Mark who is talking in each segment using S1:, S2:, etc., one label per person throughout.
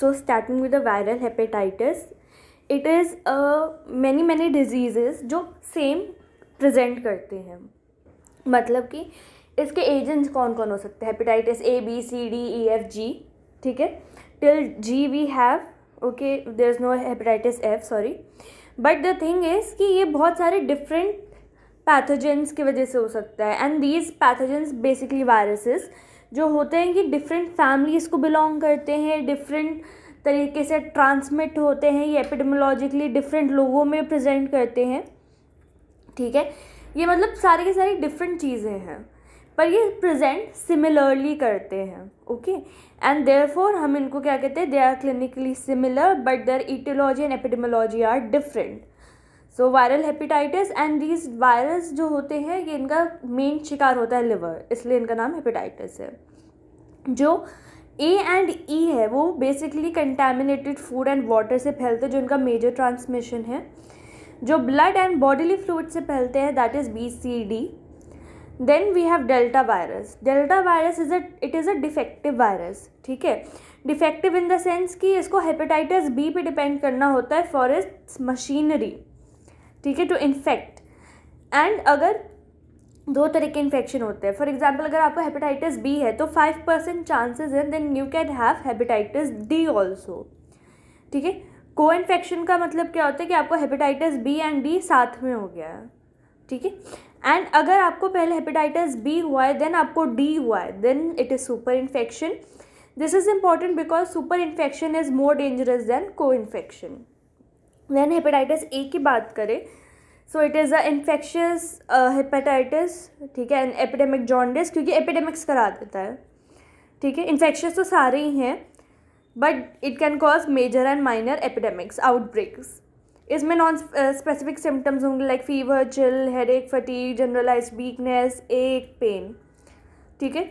S1: So starting with the viral hepatitis it is many many disease जो same present करते हैं। मतलब कि इसके एजेंट्स कौन कौन हो सकते हैं? Hepatitis A B C D E F G ठीक है? Till G we have okay there is no hepatitis F sorry but the thing is कि ये बहुत सारे डिफरेंट पैथोजेंस की वजह से हो सकता है। And these pathogens basically viruses जो होते हैं कि डिफरेंट फैमिलीज़ को बिलोंग करते हैं डिफरेंट तरीके से ट्रांसमिट होते हैं, ये एपिडेमोलॉजिकली डिफरेंट लोगों में प्रेजेंट करते हैं। ठीक है? ये मतलब सारी की सारी डिफरेंट चीज़ें हैं, पर ये प्रेजेंट सिमिलरली करते हैं ओके एंड देयर फोर हम इनको क्या कहते हैं? They are clinically similar but their aetiology and epidemiology are different so viral hepatitis and these virus जो होते हैं, ये इनका मेन शिकार होता है लिवर इसलिए इनका नाम हेपेटाइटिस है। जो ए एंड ई है, वो basically contaminated food and water से फैलते हैं, जो इनका मेजर ट्रांसमिशन है। जो ब्लड एंड बॉडीली फ्लूड से फैलते हैं that is B C D then we have delta virus delta virus is a it is a defective virus ठीक है? डिफेक्टिव इन द सेंस कि इसको हेपेटाइटिस बी पे डिपेंड करना होता है फॉर इट्स मशीनरी ठीक है टू इन्फेक्ट एंड अगर दो तरह के इन्फेक्शन होते हैं फॉर एग्ज़ाम्पल अगर आपको हेपेटाइटिस बी है तो फाइव परसेंट चांसेज हैं then you can have hepatitis D also ठीक है? को इन्फेक्शन का मतलब क्या होता है कि आपको हेपेटाइटिस बी एंड डी साथ में हो गया ठीक है? एंड अगर आपको पहले हेपेटाइटिस बी हुआ है देन आपको डी हुआ है then it is super infection this is important because super infection is more dangerous than co infection then hepatitis A की बात करें so it is a infectious hepatitis ठीक है एंड एपिडेमिक जॉन्डिस क्योंकि epidemics करा देता है, ठीक है इन्फेक्शियस तो सारे ही हैं but it can cause major and minor epidemics outbreaks इसमें नॉन स्पेसिफिक सिम्टम्स होंगे like fever chill headache fatigue generalise weakness ache pain ठीक है?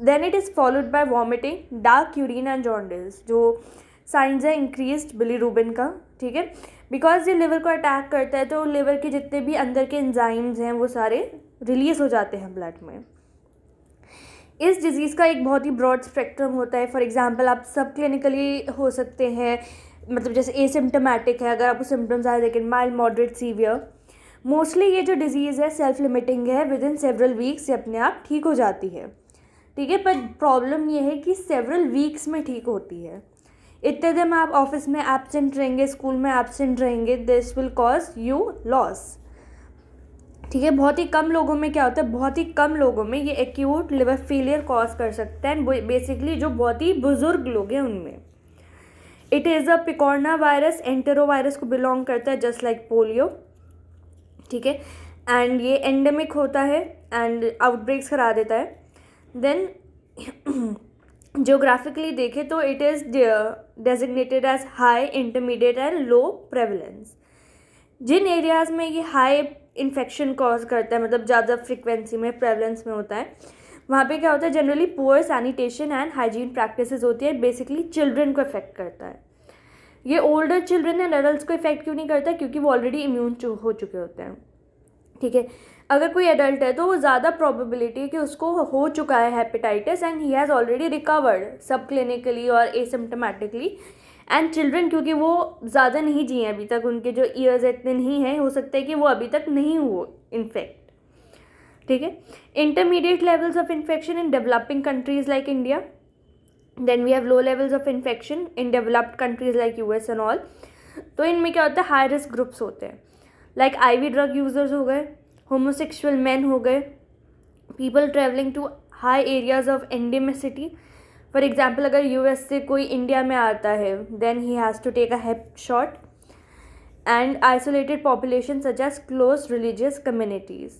S1: Then it is followed by vomiting dark urine and jaundice जो signs है increase bilirubin का ठीक है? Because ये लिवर को अटैक करता है तो लिवर के जितने भी अंदर के एंजाइम्स हैं, वो सारे रिलीज़ हो जाते हैं ब्लड में। इस डिज़ीज़ का एक बहुत ही ब्रॉड स्पेक्ट्रम होता है। फॉर एग्जांपल आप सब क्लिनिकली हो सकते हैं। मतलब जैसे एसिम्टोमेटिक है, अगर आपको सिम्टम्स आए, लेकिन माइल्ड मॉडरेट सीवियर मोस्टली ये जो डिज़ीज़ है सेल्फ लिमिटिंग है। विद इन सेवरल वीक्स ये अपने आप ठीक हो जाती है। ठीक है? पर प्रॉब्लम ये है कि सेवरल वीक्स में ठीक होती है। इतने दिन आप ऑफ़िस में एबसेंट रहेंगे स्कूल में एबसेंट रहेंगे this will cause you loss ठीक है, बहुत ही कम लोगों में क्या होता है, बहुत ही कम लोगों में ये एक्यूट लिवर फेलियर कॉज कर सकता है एंड बेसिकली जो बहुत ही बुज़ुर्ग लोग हैं उनमें। It is a picornavirus enterovirus को बिलोंग करता है जस्ट लाइक पोलियो ठीक है एंड ये एंडेमिक होता है एंड आउटब्रेक्स करा देता है। देन जियोग्राफिकली देखें तो it is designated as high intermediate and low prevalence Jin areas में ये हाई इन्फेक्शन कॉज करता है मतलब ज़्यादा फ्रिक्वेंसी में प्रेवलेंस में होता है, वहाँ पे क्या होता है generally poor sanitation and hygiene practices होती है बेसिकली चिल्ड्रन को इफ़ेक्ट करता है। ये ओल्डर चिल्ड्रन एंड एडल्ट को इफ़ेक्ट क्यों नहीं करता, क्योंकि वो ऑलरेडी इम्यून हो चुके होते हैं। ठीक है? अगर कोई एडल्ट है तो वो ज़्यादा प्रोबेबिलिटी है कि उसको हो चुका है hepatitis and he has already recovered subclinically और एसिम्टोमेटिकली एंड चिल्ड्रन क्योंकि वो ज़्यादा नहीं जिए अभी तक, उनके जो ईयर्स इतने नहीं हैं, हो सकता है कि वो अभी तक नहीं हुए इन्फेक्ट ठीक है? Intermediate levels of infection in developing countries like India then we have low levels of infection in developed countries like U S and all तो इनमें क्या होता है? हाई रिस्क ग्रुप्स होते हैं. Like I V drug users हो गए homosexual man हो गए people travelling to high areas of endemicity for example अगर यूएस से कोई इंडिया में आता है then he has to take a hep shot and isolated population such as close religious communities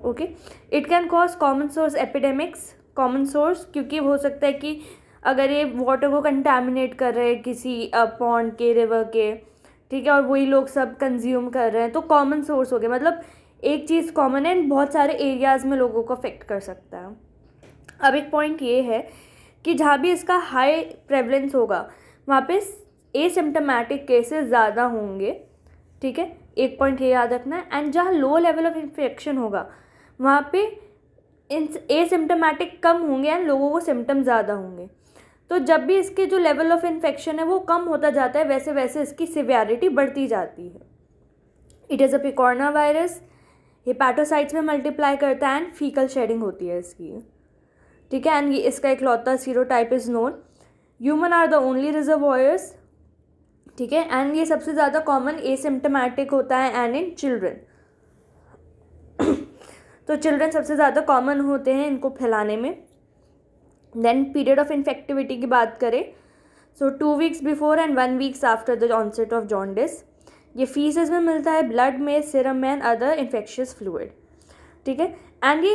S1: okay it can cause common source epidemics common source क्योंकि हो सकता है कि अगर ये वाटर को कंटेमिनेट कर रहे हैं किसी पॉन्ड के रिवर के, ठीक है, और वही लोग सब कंज्यूम कर रहे हैं तो कॉमन सोर्स हो गया मतलब एक चीज़ कॉमन है बहुत सारे एरियाज़ में लोगों को अफेक्ट कर सकता है। अब एक पॉइंट ये है कि जहाँ भी इसका हाई प्रेवलेंस होगा, वहाँ पे एसिम्टोमेटिक केसेस ज़्यादा होंगे। ठीक है? एक पॉइंट ये याद रखना है। एंड जहाँ लो लेवल ऑफ़ इन्फेक्शन होगा, वहाँ पे एसिम्टोमेटिक कम होंगे एंड लोगों को सिम्टम ज़्यादा होंगे। तो जब भी इसके जो लेवल ऑफ़ इन्फेक्शन है, वो कम होता जाता है वैसे वैसे इसकी सिवियरिटी बढ़ती जाती है। It is a picornavirus hepatocytes में मल्टीप्लाई करता है एंड फीकल शेडिंग होती है इसकी। ठीक है? एंड ये इसका एक लौता serotype is known human are the only reservoirs ठीक है? एंड ये सबसे ज़्यादा कॉमन एसिम्टोमेटिक होता है एंड इन चिल्ड्रन तो चिल्ड्रन सबसे ज़्यादा कॉमन होते हैं इनको फैलाने में। देन पीरियड ऑफ़ इन्फेक्टिविटी की बात करें so two weeks before and one weeks after the onset of jaundice ये फीसेस में मिलता है ब्लड में serum and other infectious fluid ठीक है? एंड ये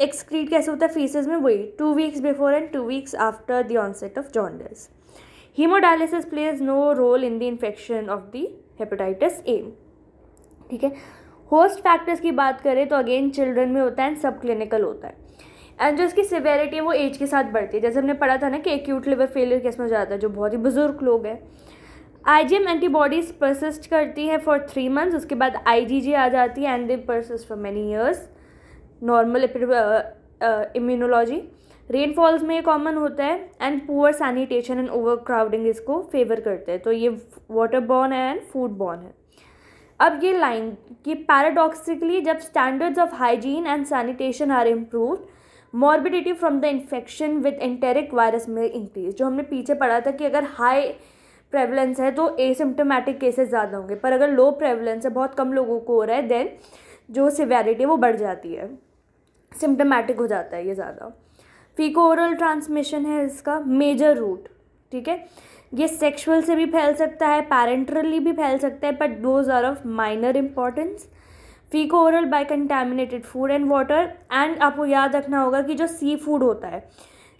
S1: एक्सक्रीट कैसे होता है फीसेस में? वही two weeks before and two weeks after the onset of jaundice haemodialysis plays no role in the infection of the hepatitis A ठीक है? होस्ट फैक्टर्स की बात करें तो अगेन चिल्ड्रन में होता है एंड सब क्लिनिकल होता है. एंड जो इसकी सिवेरिटी है वो एज के साथ बढ़ती है. जैसे हमने पढ़ा था ना कि एक्यूट लिवर फेलियर किसमें जाता है, जो बहुत ही बुज़ुर्ग लोग हैं आईजीएम एंटीबॉडीज परसिस्ट करती है फॉर थ्री मंथ्स उसके बाद आईजीजी आ जाती है and they persist for many years normal immunology rainfalls में ये कॉमन होता है and poor sanitation and overcrowding इसको फेवर करते हैं. तो ये वाटर बॉर्न है एंड फ़ूड बॉर्न है. अब ये लाइन कि पैराडॉक्सिकली जब standards of hygiene and sanitation are improved morbidity from the infection with enteric virus में इंक्रीज जो हमने पीछे पढ़ा था कि अगर हाई प्रेवलेंस है तो एसिम्टोमेटिक केसेस ज़्यादा होंगे। पर अगर लो प्रेवलेंस है, बहुत कम लोगों को हो रहा है देन जो सिवेरिटी है, वो बढ़ जाती है। सिम्टोमेटिक हो जाता है ये ज़्यादा। फीको ओरल ट्रांसमिशन है इसका मेजर रूट ठीक है? ये सेक्सुअल से भी फैल सकता है पैरेंट्रली भी फैल सकता है but those are of minor importance faeco oral by contaminated food and water and आपको याद रखना होगा कि जो सी फ़ूड होता है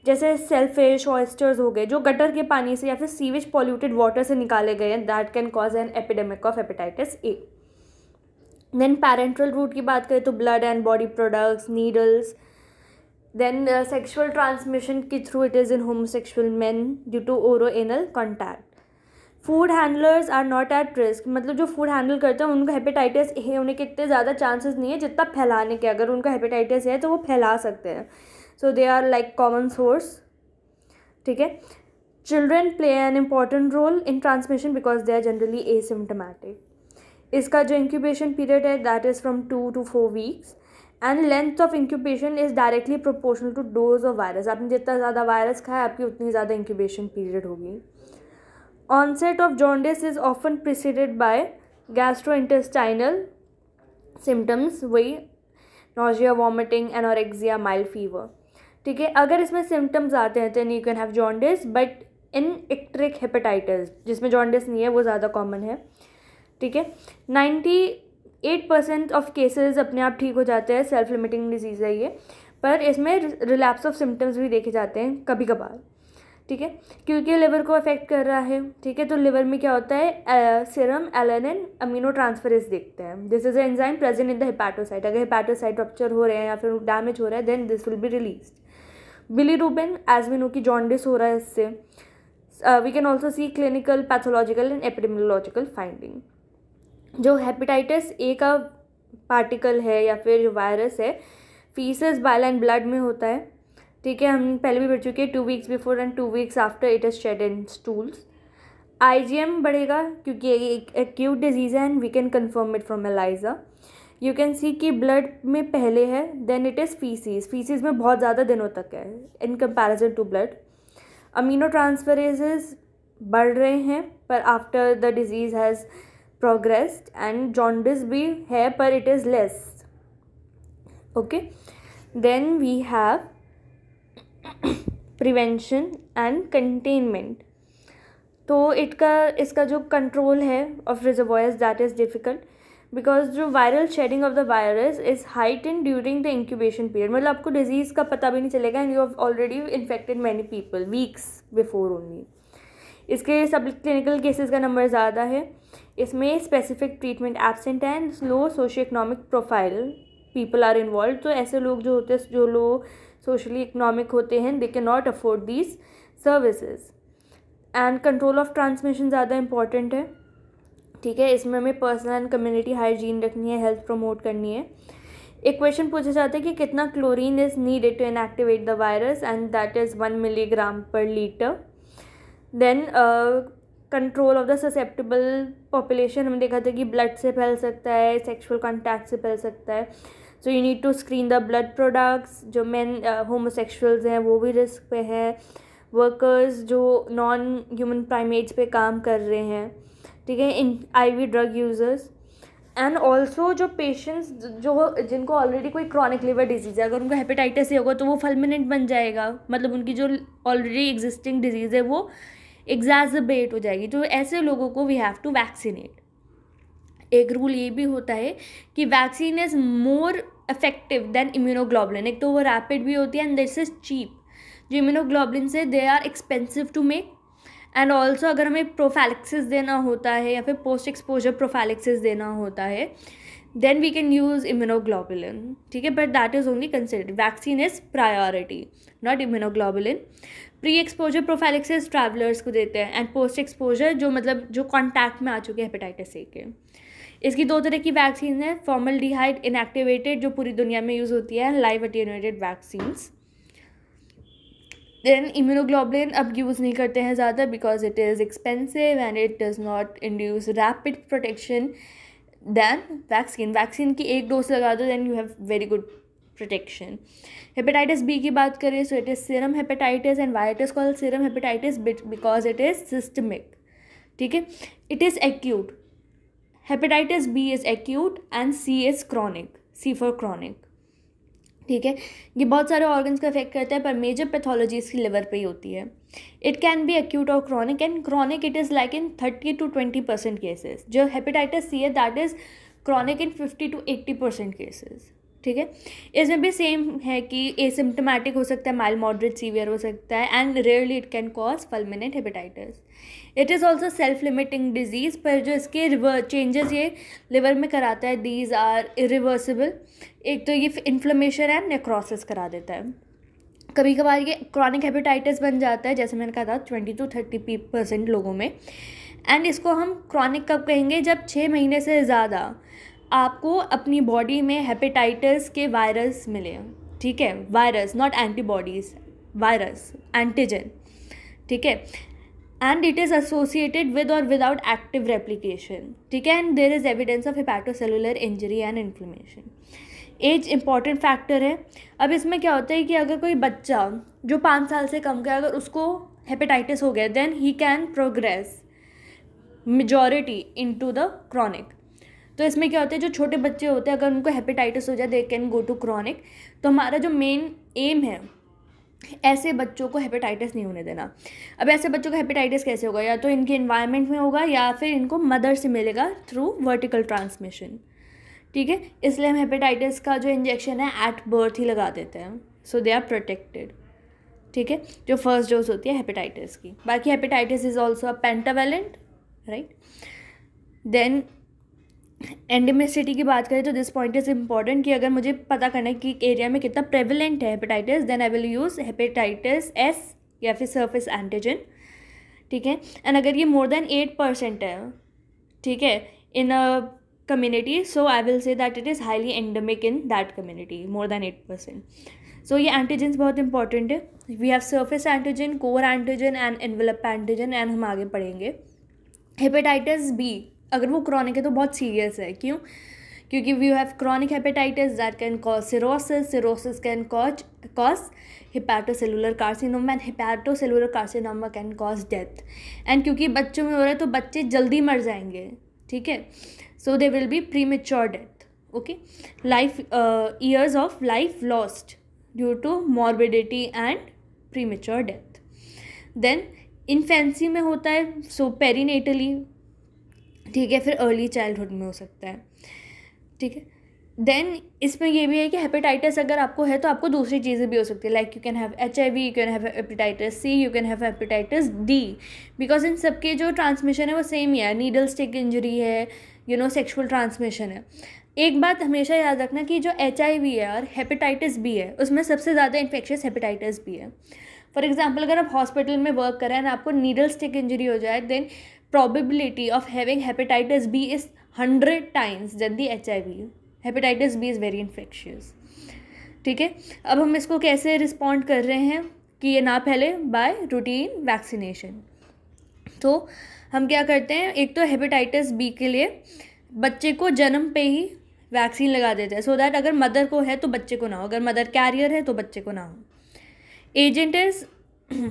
S1: जैसे सेल्फिश ऑयस्टर्स हो गए, जो गटर के पानी से या फिर सीवेज पॉल्यूटेड वाटर से निकाले गए हैं that can cause an epidemic of hepatitis A then parenteral route की बात करें तो blood and body products needles then sexual transmission के through it is in homosexual man due to oro anal contact food handlers are not at risk मतलब जो food handle करते हैं, उनको हेपेटाइटिस ए होने के इतने ज़्यादा चांसेस नहीं है जितना फैलाने के, अगर उनका हेपेटाइटिस है तो वो फैला सकते हैं। So they are like common source ठीक है? Children play an important role in transmission because they are generally asymptomatic इसका जो इंक्यूबेशन पीरियड है that is from two to four weeks and length of incubation is directly proportional to dose of virus आपने जितना ज़्यादा virus खाया, आपकी उतनी ज़्यादा इंक्यूबेशन पीरियड होगी। Onset of jaundice is often preceded by gastrointestinal symptoms, वही nausea, vomiting, anorexia, mild fever. ठीक है, अगर इसमें सिम्टम्स आते हैं, then you can have jaundice but anicteric hepatitis जिसमें जॉन्डिस नहीं है, वो ज़्यादा कॉमन है। ठीक है ninety eight percent of cases अपने आप ठीक हो जाते हैं सेल्फ लिमिटिंग डिज़ीज़ है ये, पर इसमें रिलैप्स ऑफ़ सिम्टम्स भी देखे जाते हैं कभी कभार ठीक है, क्योंकि लिवर को अफेक्ट कर रहा है, ठीक है तो लिवर में क्या होता है सीरम एलेनिन अमीनो ट्रांसफरेस देखते हैं। This is enzyme present in the hepatocyte अगर हिपैटोसाइट रप्चर हो रहे हैं या फिर डैमेज हो रहा है then this will be release bilirubin as we know की जॉन्डिस हो रहा है इससे। We can also see clinical pathological and epidemiological finding जो हेपेटाइटिस ए का पार्टिकल है या फिर जो वायरस है फीसेस बाइल एंड ब्लड में होता है। ठीक है, हम पहले भी पढ़ चुके हैं two weeks before and two weeks after it is shed in stools IgM बढ़ेगा क्योंकि एक एक्यूट डिज़ीज़ है and we can confirm it from ELISA you can see कि ब्लड में पहले है then it is faeces faeces में बहुत ज़्यादा दिनों तक है in comparison to blood aminotransferases बढ़ रहे हैं, पर after the disease has progressed and jaundice भी है, पर it is less okay then we have prevention and containment तो इट का इसका जो कंट्रोल है of reservoirs that is difficult because जो viral shedding of the virus is high in during the incubation period मतलब आपको डिज़ीज़ का पता भी नहीं चलेगा and you have already infected many people weeks before only इसके सब क्लिनिकल केसेस का नंबर ज़्यादा है. इसमें specific treatment absent and low socio economic profile people are involve तो ऐसे लोग जो होते हैं, जो लोग सोशली इकनॉमिक होते हैं they can not afford these services and control of transmission ज़्यादा इंपॉर्टेंट है. ठीक है, इसमें हमें पर्सनल एंड कम्युनिटी हाइजीन रखनी है हेल्थ प्रमोट करनी है। एक क्वेश्चन पूछा जाता है कि कितना chlorine is needed to inactivate the virus and that is one milligram per litre then control of the susceptible population हमने देखा था कि ब्लड से फैल सकता है सेक्सुअल कॉन्टैक्ट से फैल सकता है। So you need to screen the blood products जो मेन होमोसेक्सुअल्स हैं, वो भी रिस्क पे हैं। वर्कर्स जो नॉन ह्यूमन प्राइमेट्स पे काम कर रहे हैं। ठीक है इन IV drug users and also जो पेशेंट्स जो जिनको ऑलरेडी कोई क्रॉनिक लिवर डिज़ीज़ है, अगर उनको हेपेटाइटिस ही होगा तो वो फलमिनेंट बन जाएगा। मतलब उनकी जो ऑलरेडी एग्जिस्टिंग डिज़ीज़ है, वो एग्जैजबेट हो जाएगी। तो ऐसे लोगों को वी हैव टू वैक्सीनेट एक रूल ये भी होता है कि vaccine is more effective than immunoglobulin एक तो वो रैपिड भी होती है एंड दिस इज़ चीप जो इम्यूनोग्लोबलिन से they are expensive to make and also अगर हमें प्रोफैलिक्सिस देना होता है या फिर पोस्ट एक्सपोजर प्रोफैलिक्सिस देना होता है then we can use immunoglobulin ठीक है? But that is only considered vaccine is priority not immunoglobulin pre exposure prophylaxis travellers को देते हैं. एंड पोस्ट एक्सपोजर जो मतलब जो कॉन्टैक्ट में आ चुके हैं हेपेटाइटिस ए के. इसकी दो तरह की वैक्सीन है. फॉर्मल डिहाइड इनएक्टिवेटेड जो पूरी दुनिया में यूज़ होती है live attenuated vaccines then immunoglobulin अब यूज़ नहीं करते हैं ज़्यादा because it is expensive and it does not induce rapid protection than vaccine vaccine की एक डोज लगा दो then you have very good protection hepatitis B की बात करें so it is serum hepatitis and why it is serum hepatitis because it is systemic ठीक है? It is acute hepatitis B is acute and C is chronic C for chronic ठीक है? ये बहुत सारे ऑर्गन्स का इफ़ेक्ट करता है, पर मेजर पैथोलॉजी इसकी लिवर पे ही होती है। इट कैन बी एक्यूट और chronic and chronic it is like in thirty to twenty percent cases जो हेपेटाइटिस सी है that is chronic in fifty to eighty percent cases ठीक है? इसमें भी सेम है कि एसिम्टोमेटिक हो सकता है माइल्ड मॉडरेट सीवियर हो सकता है and rarely it can cause fulminant hepatitis it is also self limiting disease पर जो इसके रिवर चेंजेस ये लिवर में कराता है दीज आर इरिवर्सिबल एक तो ये इन्फ्लेमेशन एंड नेक्रोसिस करा देता है। कभी कभार ये क्रॉनिक हेपेटाइटिस बन जाता है, जैसे मैंने कहा था ट्वेंटी टू थर्टी परसेंट लोगों में। एंड इसको हम क्रॉनिक कब कहेंगे? जब छः महीने से ज़्यादा आपको अपनी बॉडी में हेपेटाइटिस के वायरस मिले। ठीक है? Virus not antibodies virus antigen ठीक है? And it is associated with और विदाउट एक्टिव रेप्लीकेशन ठीक है? And there is evidence of hepatocellular injury and inflammation as important factor है. अब इसमें क्या होता है कि अगर कोई बच्चा जो पाँच साल से कम का अगर उसको हेपेटाइटिस हो गया then he can progress majority into the chronic तो इसमें क्या होता है? जो छोटे बच्चे होते हैं, अगर उनको हेपेटाइटिस हो जाए they can go to chronic तो हमारा जो मेन एम है ऐसे बच्चों को हेपेटाइटिस नहीं होने देना। अब ऐसे बच्चों को हेपेटाइटिस कैसे होगा? या तो इनके इन्वायरमेंट में होगा, या फिर इनको मदर से मिलेगा थ्रू वर्टिकल ट्रांसमिशन ठीक है? इसलिए हम हेपेटाइटिस का जो इंजेक्शन है एट बर्थ ही लगा देते हैं। सो दे आर प्रोटेक्टेड ठीक है? जो फ़र्स्ट डोज होती है हेपेटाइटिस की। बाकी hepatitis is also a pentavalent right then endemicity की बात करें तो दिस पॉइंट इज़ इंपॉर्टेंट कि अगर मुझे पता करना है कि एरिया में कितना प्रेवलेंट है hepatitis then I will use hepatitis S या फिर सर्फिस एंटीजन ठीक है? एंड अगर ये मोर देन एट परसेंट है, ठीक है in a community so I will say that it is highly endemic in that community more than eight percent so ये एंटीजन्स बहुत इंपॉर्टेंट है. We have surface antigen core antigen and envelope antigen and हम आगे पढ़ेंगे. Hepatitis B अगर वो chronic है तो बहुत सीरियस है। क्यों? क्योंकि we have chronic hepatitis that can cause cirrhosis cirrhosis can cause cause hepatocellular carcinoma and hepatocellular carcinoma can cause death and क्योंकि बच्चों में हो रहा है तो बच्चे जल्दी मर जाएँगे। ठीक है? So they will be premature death okay life years of life lost due to morbidity and premature death then infancy में होता है सो पेरीनेटली ठीक है, फिर अर्ली चाइल्डहुड में हो सकता है। ठीक है? देन इसमें ये भी है कि हेपेटाइटिस अगर आपको है तो आपको दूसरी चीज़ें भी हो सकती है। Like you can have H I V you can have hepatitis C you can have hepatitis D because इन सबके जो ट्रांसमिशन है, वो सेम ही है। नीडल स्टिक इंजरी है यू नो सेक्शुअल ट्रांसमिशन है। एक बात हमेशा याद रखना कि जो एच आई वी है और हेपेटाइटिस बी है, उसमें सबसे ज़्यादा इन्फेक्शियस हेपेटाइटिस बी है। फॉर एग्ज़ाम्पल अगर आप हॉस्पिटल में वर्क करें आपको नीडल स्टिक इंजरी हो जाए then probability of having hepatitis B is 100 times than the HIV hepatitis B is very infectious ठीक है? अब हम इसको कैसे रिस्पॉन्ड कर रहे हैं? कि ये ना फैले बाय रूटीन वैक्सीनेशन तो हम क्या करते हैं? एक तो हेपेटाइटिस बी के लिए बच्चे को जन्म पे ही वैक्सीन लगा देते हैं। सो दैट अगर मदर को है तो बच्चे को ना हो। अगर मदर कैरियर है तो बच्चे को ना हो। एजेंट इज़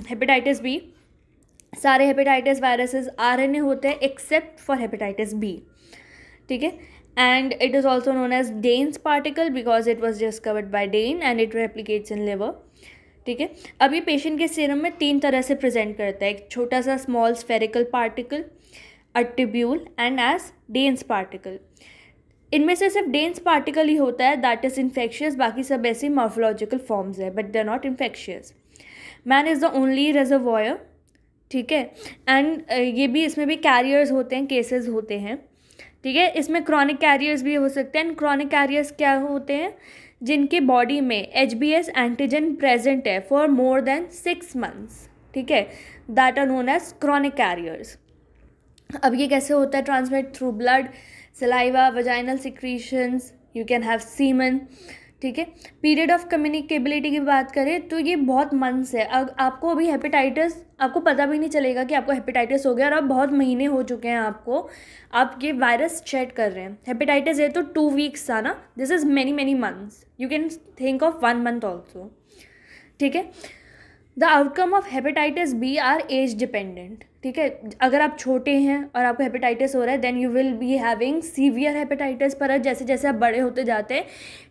S1: हेपेटाइटिस बी सारे hepatitis viruses R N A होते हैं एक्सेप्ट फॉर हेपेटाइटिस बी ठीक है? And it is also known as Dane's particle because it was discovered by Dane and it replicates in liver ठीक है? अब ये patient के सीरम में तीन तरह से प्रेजेंट करता है, एक छोटा सा small spherical particle a tubule and as Dane's particle इनमें से सिर्फ़ डेंस पार्टिकल ही होता है दैट इज़ इन्फेक्शियस बाकी सब ऐसे मॉर्फोलॉजिकल फॉर्म्स है but they are not infectious man is the only reservoir ठीक है? एंड ये भी इसमें भी कैरियर्स होते हैं केसेस होते हैं। ठीक है? इसमें क्रॉनिक कैरियर्स भी हो सकते हैं। एंड क्रॉनिक कैरियर्स क्या होते हैं? जिनके बॉडी में H B S antigen present है for more than six months ठीक है? That are known as chronic carriers अब ये कैसे होता है? Transmit through blood saliva vaginal secretions you can have semen ठीक है? पीरियड ऑफ़ कम्युनिकेबिलिटी की बात करें तो ये बहुत मंथ्स है। अग, आपको अभी हेपेटाइटिस आपको पता भी नहीं चलेगा कि आपको हेपेटाइटिस हो गया और अब बहुत महीने हो चुके हैं आपको। आप ये वायरस चेट कर रहे हैं। हेपेटाइटिस है तो टू वीक्स था ना? This is many many months you can think of one month also ठीक है? The outcome of hepatitis B are age dependent, ठीक है? अगर आप छोटे हैं और आपको हेपेटाइटिस हो रहा है then you will be having severe hepatitis पर जैसे जैसे आप बड़े होते जाते हैं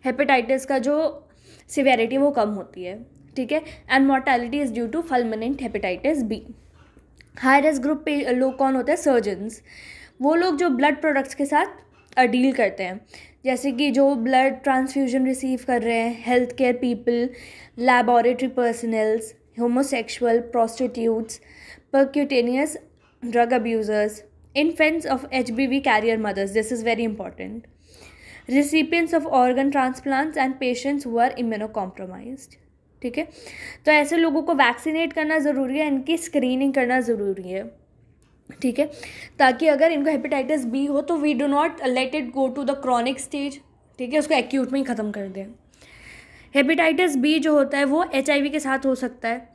S1: हेपेटाइटिस का जो सिवियरिटी वो कम होती है, ठीक है? And mortality is due to fulminant hepatitis B high risk group पे लोग कौन होते हैं? सर्जन्स वो लोग जो ब्लड प्रोडक्ट्स के साथ डील करते हैं। जैसे कि जो ब्लड ट्रांसफ्यूजन रिसीव कर रहे हैं health care people laboratory personals homosexual prostitutes percutaneous drug abusers, infants of HBV carrier mothers. This is very important. Recipients of organ transplants and patients who are immunocompromised. ठीक है तो ऐसे लोगों को vaccinate करना ज़रूरी है इनकी स्क्रीनिंग करना ज़रूरी है ठीक है ताकि अगर इनको हेपेटाइटिस बी हो तो we do not let it go to the chronic stage ठीक है उसको एक्यूट में ही ख़त्म कर दें हेपेटाइटिस बी जो होता है वो एचआईवी के साथ हो सकता है।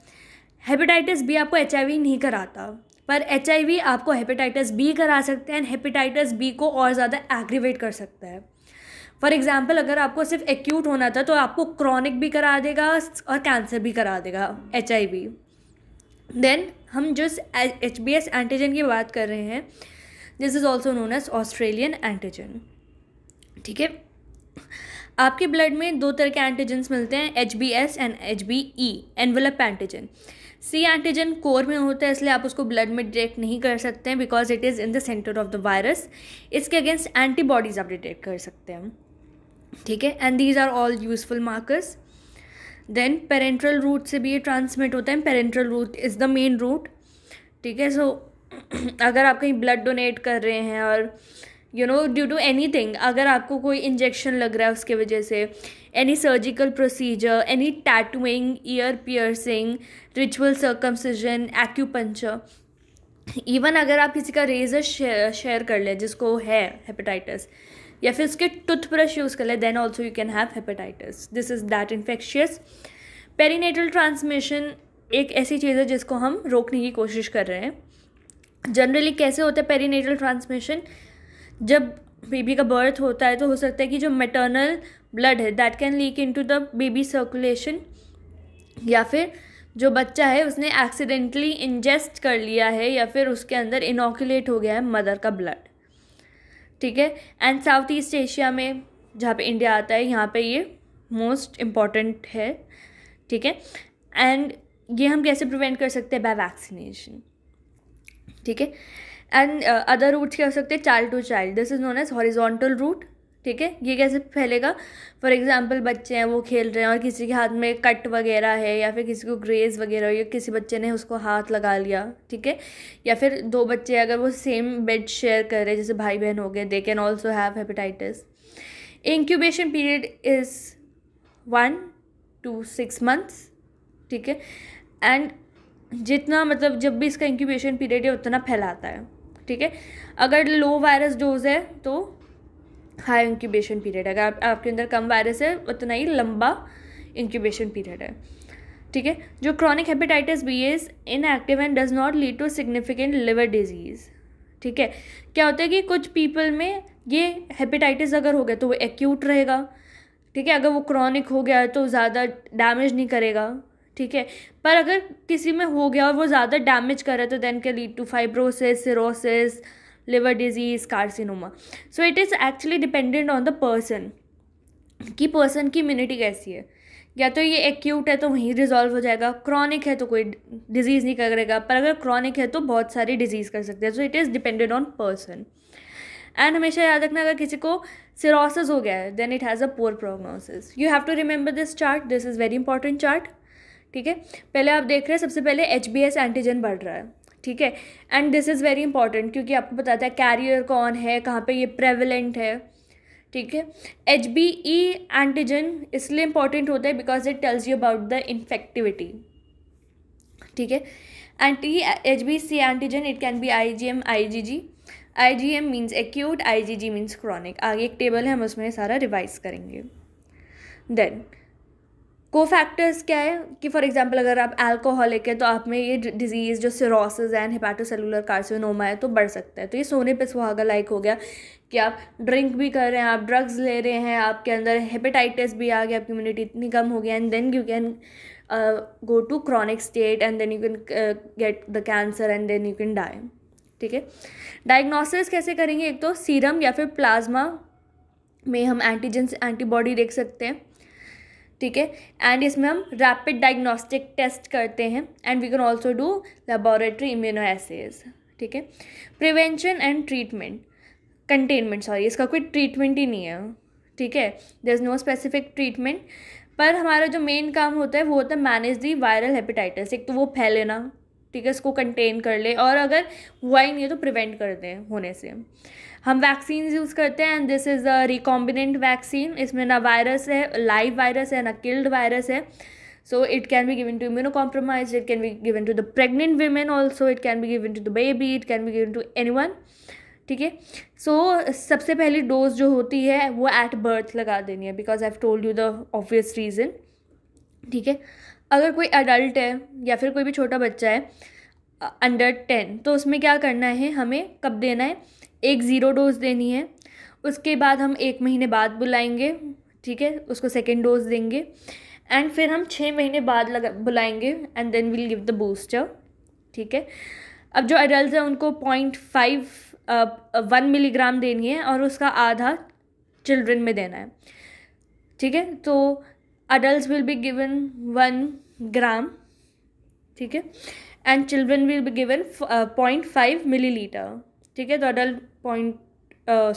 S1: हेपेटाइटिस बी आपको एचआईवी नहीं कराता, पर एचआईवी आपको हेपेटाइटिस बी करा सकते हैं एंड हेपेटाइटिस बी को और ज़्यादा एग्रीवेट कर सकता है। फॉर एग्ज़ाम्पल अगर आपको सिर्फ़ एक्यूट होना था तो आपको क्रॉनिक भी करा देगा और कैंसर भी करा देगा, एचआईवी। देन हम जिस एच बी एस एंटीजन की बात कर रहे हैं this is also known as Australian antigen ठीक है? आपके ब्लड में दो तरह के एंटीजन्स मिलते हैं H B S and H B E envelope antigen C antigen core में होता है, इसलिए आप उसको ब्लड में डिटेक्ट नहीं कर सकते हैं because it is in the centre of the virus इसके अगेंस्ट एंटीबॉडीज़ आप डिटेक्ट कर सकते हैं. ठीक है? And these are all useful markers then parenteral route से भी ये ट्रांसमिट होता है. Parenteral route is the main route ठीक है? सो अगर आप कहीं ब्लड डोनेट कर रहे हैं और you know due to anything अगर आपको कोई इंजेक्शन लग रहा है उसके वजह से any surgical procedure any tattooing ear piercing ritual circumcision acupuncture even अगर आप किसी का रेजर शेयर कर लें जिसको है हेपेटाइटिस या फिर उसके टूथब्रश यूज़ कर लें then also you can have hepatitis this is that infectious perinatal transmission एक ऐसी चीज़ है जिसको हम रोकने की कोशिश कर रहे हैं। जनरली कैसे होता है पेरीनेटल ट्रांसमिशन जब बेबी का बर्थ होता है तो हो सकता है कि जो मेटर्नल ब्लड है that can leak into the baby circulation या फिर जो बच्चा है, उसने एक्सीडेंटली इंजेस्ट कर लिया है, या फिर उसके अंदर इनोकुलेट हो गया है मदर का ब्लड ठीक है? एंड साउथ ईस्ट एशिया में, जहाँ पे इंडिया आता है, यहाँ पे ये मोस्ट इंपॉर्टेंट है. ठीक है? एंड ये हम कैसे प्रिवेंट कर सकते हैं? बाय वैक्सीनेशन ठीक है? एंड अदर रूट्स क्या हो सकते हैं? Child to child this is known as horizontal route ठीक है? ये कैसे फैलेगा? फॉर एग्ज़ाम्पल बच्चे हैं, वो खेल रहे हैं और किसी के हाथ में कट वगैरह है या फिर किसी को ग्रेज वगैरह या किसी बच्चे ने उसको हाथ लगा लिया, ठीक है? या फिर दो बच्चे अगर वो सेम बेड शेयर कर रहे हैं, जैसे भाई बहन हो गए they can also have hepatitis incubation period is one to six months ठीक है? एंड जितना मतलब जब भी इसका इंक्यूबेशन पीरियड है, उतना फैलाता है। ठीक है? अगर लो वायरस डोज है तो हाई इंक्यूबेशन पीरियड है। अगर आप, आपके अंदर कम वायरस है उतना ही लंबा इंक्यूबेशन पीरियड है। ठीक है? जो chronic hepatitis B is inactive and does not lead to significant liver disease ठीक है? क्या होता है कि कुछ पीपल में ये हेपेटाइटिस अगर हो गया तो वो एक्यूट रहेगा। ठीक है? अगर वो क्रॉनिक हो गया तो ज़्यादा डैमेज नहीं करेगा। ठीक है? पर अगर किसी में हो गया और वो ज़्यादा डैमेज कर रहा है तो then can lead to fibrosis cirrhosis liver disease carcinoma so it is actually dependent on the person कि पर्सन की इम्यूनिटी कैसी है। या तो ये एक्यूट है तो वहीं रिजॉल्व हो जाएगा। क्रॉनिक है तो कोई डिज़ीज़ नहीं करेगा। पर अगर क्रॉनिक है तो बहुत सारी डिज़ीज़ कर सकते हैं। So it is dependent on person and हमेशा याद रखना, अगर किसी को सिरोसिस हो गया है then it has a poor prognosis you have to remember this chart this is very important chart ठीक है? पहले आप देख रहे हैं, सबसे पहले एच बी एस एंटीजन बढ़ रहा है, ठीक है? And this is very important क्योंकि आपको बताता है कैरियर कौन है, कहाँ पे ये प्रेवलेंट है, ठीक है? एच बी ई एंटीजन इसलिए इंपॉर्टेंट होता है because it tells you about the infectivity ठीक है? Anti H B C antigen it can be I G M I G G I G M means acute I G G means chronic आगे एक table है, हम उसमें सारा revise करेंगे। Then cofactors क्या है? कि फॉर एग्जांपल अगर आप अल्कोहलिक है तो आप में ये डिज़ीज़ जो सिरोसिस एंड हेपाटोसेलुलर कार्सिनोमा है तो बढ़ सकता है। तो ये सोने पे सुहागा लाइक हो गया कि आप ड्रिंक भी कर रहे हैं, आप ड्रग्स ले रहे हैं, आपके अंदर हेपेटाइटिस भी आ गया, आपकी इम्यूनिटी इतनी कम हो गया and then you can go to chronic state and then you can get the cancer and then you can die ठीक है? डायग्नोसिस कैसे करेंगे? एक तो सीरम या फिर प्लाज्मा में हम एंटीजेंस एंटीबॉडी देख सकते हैं। ठीक है? एंड इसमें हम रैपिड डायग्नोस्टिक टेस्ट करते हैं and we can also do laboratory immunoassays ठीक है? Prevention and treatment containment sorry इसका कोई ट्रीटमेंट ही नहीं है, ठीक है? There is no specific treatment पर हमारा जो मेन काम होता है, वो होता है मैनेज दी वायरल हेपेटाइटिस एक तो वो फैले ना, ठीक है? इसको कंटेन कर ले, और अगर हुआ ही नहीं है तो प्रिवेंट कर दें होने से। हम वैक्सीन यूज़ करते हैं and this is a recombinant vaccine इसमें ना वायरस है लाइव वायरस है, ना किल्ड वायरस है. So it can be given to immunocompromise it can be given to the pregnant women also it can be given to the baby it can be given to any one ठीक है? सो सबसे पहली dose जो होती है, वो eight birth लगा देनी है because I have told you the obvious reason ठीक है? अगर कोई अडल्ट है, या फिर कोई भी छोटा बच्चा है अंडर टेन तो उसमें क्या करना है, हमें कब देना है? एक ज़ीरो डोज देनी है। उसके बाद हम एक महीने बाद बुलाएँगे, ठीक है? उसको सेकेंड डोज देंगे। एंड फिर हम छः महीने बाद लगा, बुलाएँगे and then will give the booster ठीक है? अब जो एडल्ट हैं, उनको पॉइंट फाइव वन मिलीग्राम देनी है और उसका आधा चिल्ड्रन में देना है, ठीक है? तो adult will be given one gram ठीक है? And children will be given point five millilitre ठीक है तो adult point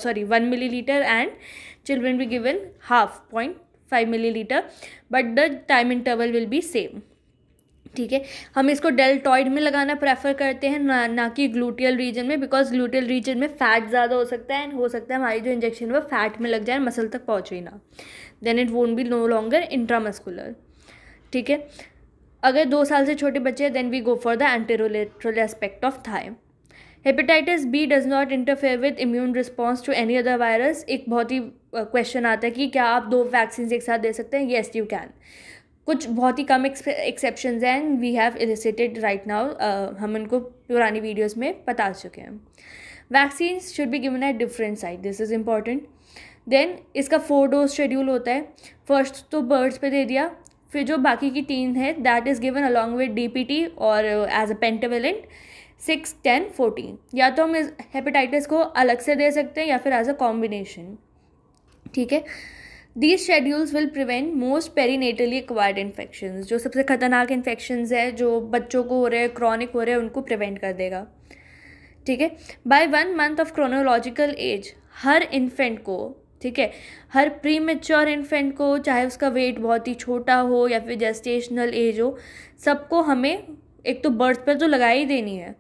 S1: sorry one millilitre and children be given half point five millilitre but the time interval will be same ठीक है, हम इसको deltoid में लगाना प्रेफर करते हैं, ना ना कि ग्लूटियल रीजन में बिकॉज़ ग्लूटियल रीजन में फ़ैट ज़्यादा हो सकता है एंड हो सकता है हमारी जो इंजेक्शन वो फैट में लग जाए मसल तक पहुँचे ना। Then it won't be no longer intramuscular ठीक है, अगर दो साल से छोटे बच्चे हैं then we go for the anterolateral aspect of thigh hepatitis B does not interfere with immune response to any other virus एक बहुत ही क्वेश्चन आता है कि क्या आप दो वैक्सीन एक साथ दे सकते हैं? येस यू कैन कुछ बहुत ही कम एक्सेप्शन हैं we have elicited right now हम उनको पुरानी वीडियोज़ में बता चुके हैं। Vaccine should be given at different side this is important then इसका फोर डोज शेड्यूल होता है। फ़र्स्ट तो बर्ड्स पे दे दिया। फिर जो बाकी की तीन है that is given along with D और as a pentavalent six, ten, fourteen. या तो हम इस हेपेटाइटिस को अलग से दे सकते हैं या फिर एज अ कॉम्बिनेशन ठीक है? These schedules will prevent most perinatally acquired infection जो सबसे खतरनाक इन्फेक्शन है, जो बच्चों को हो रहे हैं क्रॉनिक हो रहे हैं, उनको प्रिवेंट कर देगा। ठीक है? By one month of chronological age her infant को, ठीक है? हर प्री मेच्योर इन्फेंट को, चाहे उसका वेट बहुत ही छोटा हो या फिर जेस्टेशनल एज हो, सबको हमें, एक तो बर्थ पर तो लगा ही देनी है।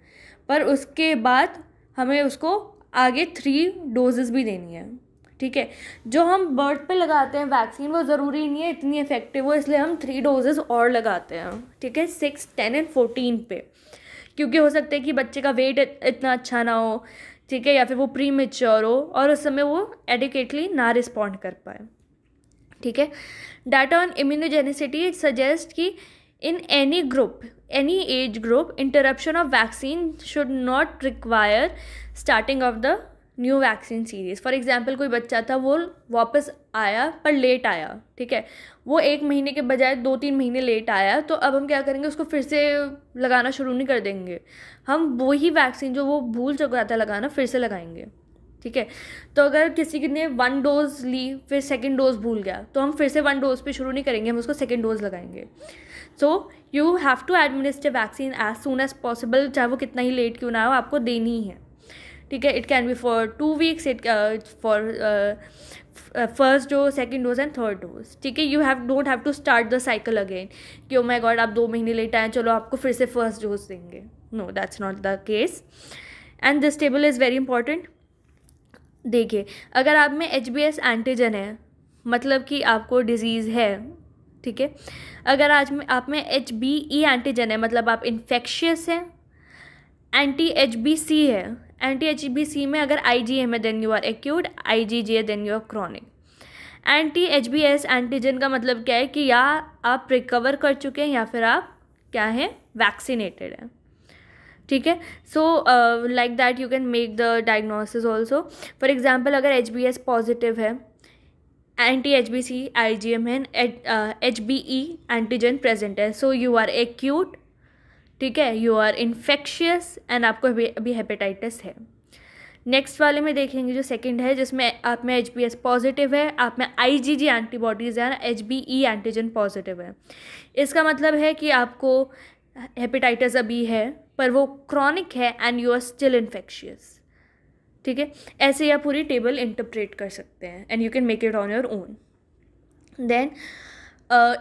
S1: पर उसके बाद हमें उसको आगे थ्री डोजेज़ भी देनी है। ठीक है? जो हम बर्ड पे लगाते हैं वैक्सीन वो ज़रूरी नहीं है, इतनी इफ़ेक्टिव हो, इसलिए हम थ्री डोजेज़ और लगाते हैं। ठीक है? सिक्स टेन एंड फोर्टीन पे। क्योंकि हो सकता है कि बच्चे का वेट इतना अच्छा ना हो, ठीक है? या फिर वो प्री मेच्योर हो, और उस समय वो एडिकेटली ना रिस्पॉन्ड कर पाए। ठीक है? डाटा ऑन इम्यूनोजेनिसिटी सजेस्ट कि in any group any age group interruption of vaccine should not require starting of the new vaccine series for example कोई बच्चा था, वो वापस आया, पर लेट आया, ठीक है? वो एक महीने के बजाय दो तीन महीने लेट आया तो अब हम क्या करेंगे, उसको फिर से लगाना शुरू नहीं कर देंगे। हम वही वैक्सीन जो वो भूल चुका था लगाना, फिर से लगाएँगे। ठीक है? तो अगर किसी ने वन डोज ली, फिर सेकेंड डोज भूल गया तो हम फिर से वन डोज पे शुरू नहीं करेंगे, हम उसको सेकेंड डोज लगाएँगे। So you have to administer vaccine as soon as possible चाहे वो कितना ही लेट क्यों ना हो, आपको देनी ही है। ठीक है? It can be for two weeks it for first dose second dose and third dose ठीक है? You have don't have to start the cycle again कि ओ माई गॉड आप दो महीने लेट आए चलो आपको फिर से फ़र्स्ट डोज देंगे। No that's not the case and this table is very important देखिए, अगर आप में एच बी एस एंटीजन है मतलब कि आपको डिज़ीज़ है, ठीक है? अगर आज में आप में एच बी ई एंटीजन है मतलब आप इन्फेक्शियस हैं एंटी एच बी सी है एंटी एच बी सी में अगर आई जी एम है then you are acute I G G है then you are chronic anti H B S antigen का मतलब क्या है कि या आप रिकवर कर चुके हैं या फिर आप क्या हैं वैक्सीनेटेड हैं। ठीक है? So like that you can make the diagnosis also for example अगर एच बी एस पॉजिटिव है anti H B C I G M है H B E antigen present है सो यू आर एक्यूट ठीक है? You are infectious and आपको अभी अभी hepatitis है। नेक्स्ट वाले में देखेंगे जो सेकंड है, जिसमें आप में एच बी एस पॉजिटिव है, आप में आई जी जी एंटीबॉडीज़ हैं H B E antigen positive है। इसका मतलब है कि आपको हेपेटाइटिस अभी है पर वो क्रॉनिक है and you are still infectious ठीक है? ऐसे आप पूरी टेबल इंटरप्रेट कर सकते हैं and you can make it on your own then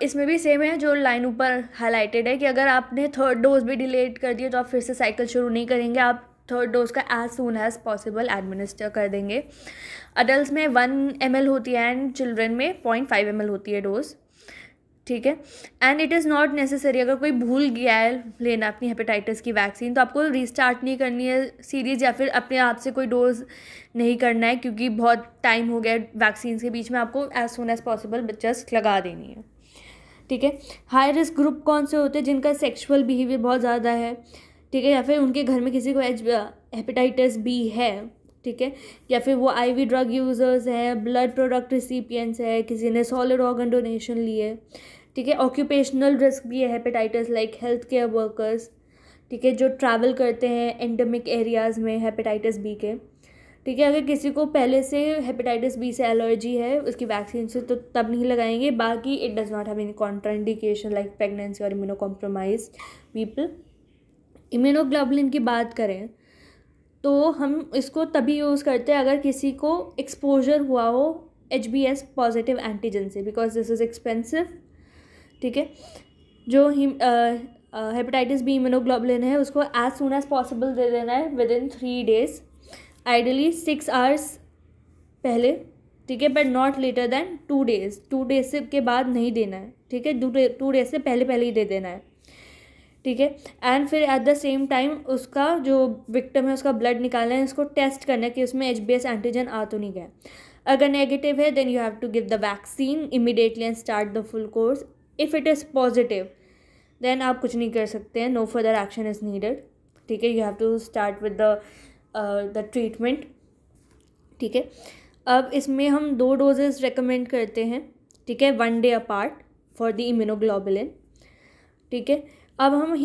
S1: इसमें भी सेम है जो लाइन ऊपर हाईलाइटेड है कि अगर आपने थर्ड डोज भी डिलेट कर दिया तो आप फिर से साइकिल शुरू नहीं करेंगे। आप थर्ड डोज का as soon as possible administer कर देंगे। अडल्ट में वन एम होती है एंड चिल्ड्रन में पॉइंट फाइव एम होती है डोज़ ठीक है? And it is not necessary अगर कोई भूल गया है लेना अपनी हेपेटाइटिस की वैक्सीन तो आपको रीस्टार्ट नहीं करनी है सीरीज़ या फिर अपने आप से कोई डोज नहीं करना है, क्योंकि बहुत टाइम हो गया वैक्सीन के बीच में आपको as soon as possible just लगा देनी है। ठीक है? हाई रिस्क ग्रुप कौन से होते हैं जिनका सेक्सुअल बिहेवियर बहुत ज़्यादा है? ठीक है? या फिर उनके घर में किसी को हेपेटाइटिस बी है? ठीक है? या फिर वो आईवी ड्रग यूज़र्स हैं ब्लड प्रोडक्ट रिसिपियंट्स है, किसी ने सॉलिड ऑर्गन डोनेशन लिए ठीक है? ऑक्यूपेशनल रिस्क भी है hepatitis like health care workers ठीक है? जो ट्रैवल करते हैं एंडेमिक एरियाज़ में हेपेटाइटिस बी के, ठीक है? अगर किसी को पहले से हेपेटाइटिस बी से एलर्जी है, उसकी वैक्सीन से तो तब नहीं लगाएँगे। बाकी it does not have any contraindication like pregnancy और इम्यूनो कॉम्प्रोमाइज पीपल इम्यूनोग्लोबुलिन की बात करें तो हम इसको तभी यूज़ करते हैं अगर किसी को एक्सपोजर हुआ हो H B S positive antigen से बिकॉज़ दिस इज़ एक्सपेंसिव ठीक है? जो हेपेटाइटिस बी इम्यूनोग्लोबुलिन है, उसको एज सुन एज पॉसिबल दे देना है within three days ideally six hours पहले, ठीक है? But not later than two days two days से के बाद नहीं देना है, ठीक है? टू डेज़ से पहले पहले ही दे देना है। ठीक है? एंड फिर एट द सेम टाइम उसका जो विक्टम है, उसका ब्लड निकालना है उसको टेस्ट करना है कि उसमें एच बी एस एंटीजन आ तो नहीं गया। अगर नेगेटिव है then you have to give the vaccine immediately and start the full course if it is positive then आप कुछ नहीं कर सकते हैं no further action is needed ठीक है? You have to start with the the treatment ठीक है? अब इसमें हम दो डोजेज़ रिकमेंड करते हैं। ठीक है? One day apart for the immunoglobulin ठीक है? अब हम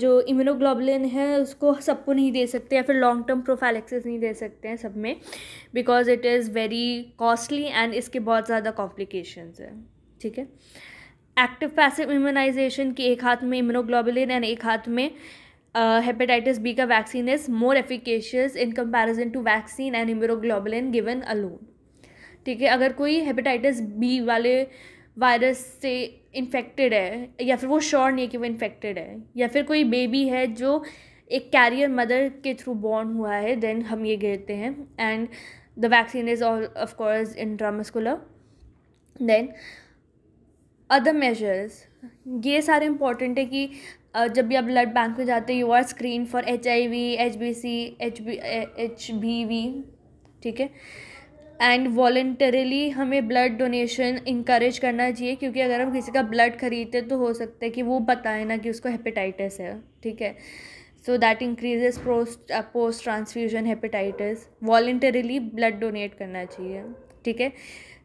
S1: जो इम्यूनोग्लोबुलिन है, उसको सबको नहीं दे सकते या फिर लॉन्ग टर्म प्रोफाइलेक्सिस नहीं दे सकते हैं सब में because it is very costly and इसके बहुत ज़्यादा कॉम्प्लिकेशंस है, ठीक है? एक्टिव पैसिव इम्यूनाइजेशन की एक हाथ में इम्यूनोग्लोबुलिन एंड एक हाथ में हेपेटाइटिस बी का vaccine is more efficacious in comparison to vaccine and immunoglobulin given alone ठीक है? अगर कोई हेपेटाइटिस बी वाले वायरस से इन्फेक्टेड है, या फिर वो श्योर नहीं है कि वो इन्फेक्टेड है, या फिर कोई बेबी है जो एक कैरियर मदर के थ्रू बॉर्न हुआ है देन हम ये गिरते हैं and the vaccine is all of course intramuscular then other measures ये सारे इंपॉर्टेंट है कि जब भी आप ब्लड बैंक में जाते हैं you are screen for H I V H B C H B H B V ठीक है? एंड वॉल्टरली हमें ब्लड डोनेशन इंकरेज करना चाहिए, क्योंकि अगर हम किसी का ब्लड खरीदते तो हो सकता है कि वो बताए ना कि उसको हेपेटाइटिस है, ठीक है? So that increases post post transfusion hepatitis voluntarily blood donate करना चाहिए, ठीक है?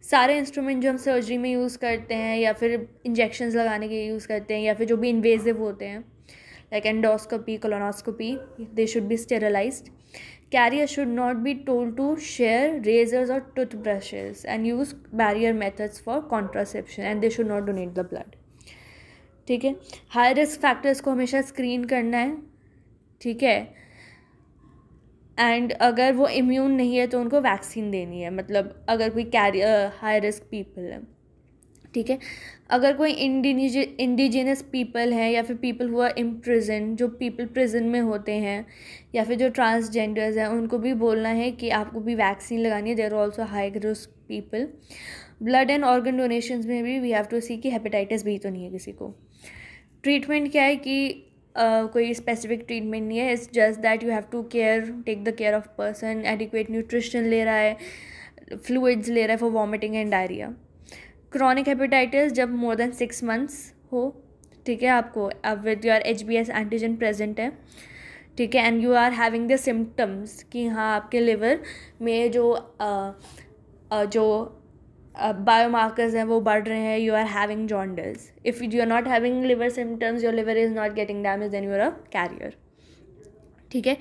S1: सारे इंस्ट्रूमेंट जो हम सर्जरी में यूज़ करते हैं या फिर इंजेक्शन्स लगाने के यूज़ करते हैं या फिर जो भी इन्वेजिव होते हैं like endoscopy colonoscopy they should be sterilized carrier should not be told to share razors और toothbrushes and use barrier methods for contraception and they should not donate the blood ठीक है? हाई रिस्क फैक्टर्स को हमेशा screen करना है। ठीक है? And अगर वो इम्यून नहीं है तो उनको वैक्सीन देनी है। मतलब अगर कोई कैरियर हाई रिस्क पीपल है। ठीक है? अगर कोई इंडिजिनस पीपल है या फिर पीपल हुआ इन प्रिजन जो पीपल प्रिजन में होते हैं या फिर जो ट्रांसजेंडर्स हैं उनको भी बोलना है कि आपको भी वैक्सीन लगानी है there also high risk people blood and organ donation में भी वी हैव टू सी कि हेपेटाइटिस भी तो नहीं है किसी को. ट्रीटमेंट क्या है कि uh, कोई स्पेसिफिक ट्रीटमेंट नहीं है it's just that you have to care take the care of person adequate nutrition ले रहा है फ्लूड्स ले रहा है for vomiting and diarrhoea chronic hepatitis जब मोर देन सिक्स मंथ्स हो ठीक है आपको अब with your H B S antigen present है ठीक है and you are having the symptoms कि हाँ आपके लिवर में जो आ, आ, जो बायोमार्कर्स हैं वो बढ़ रहे हैं you are having jaundice if you are not having liver symptoms your liver is not getting damage then you're a carrier ठीक है?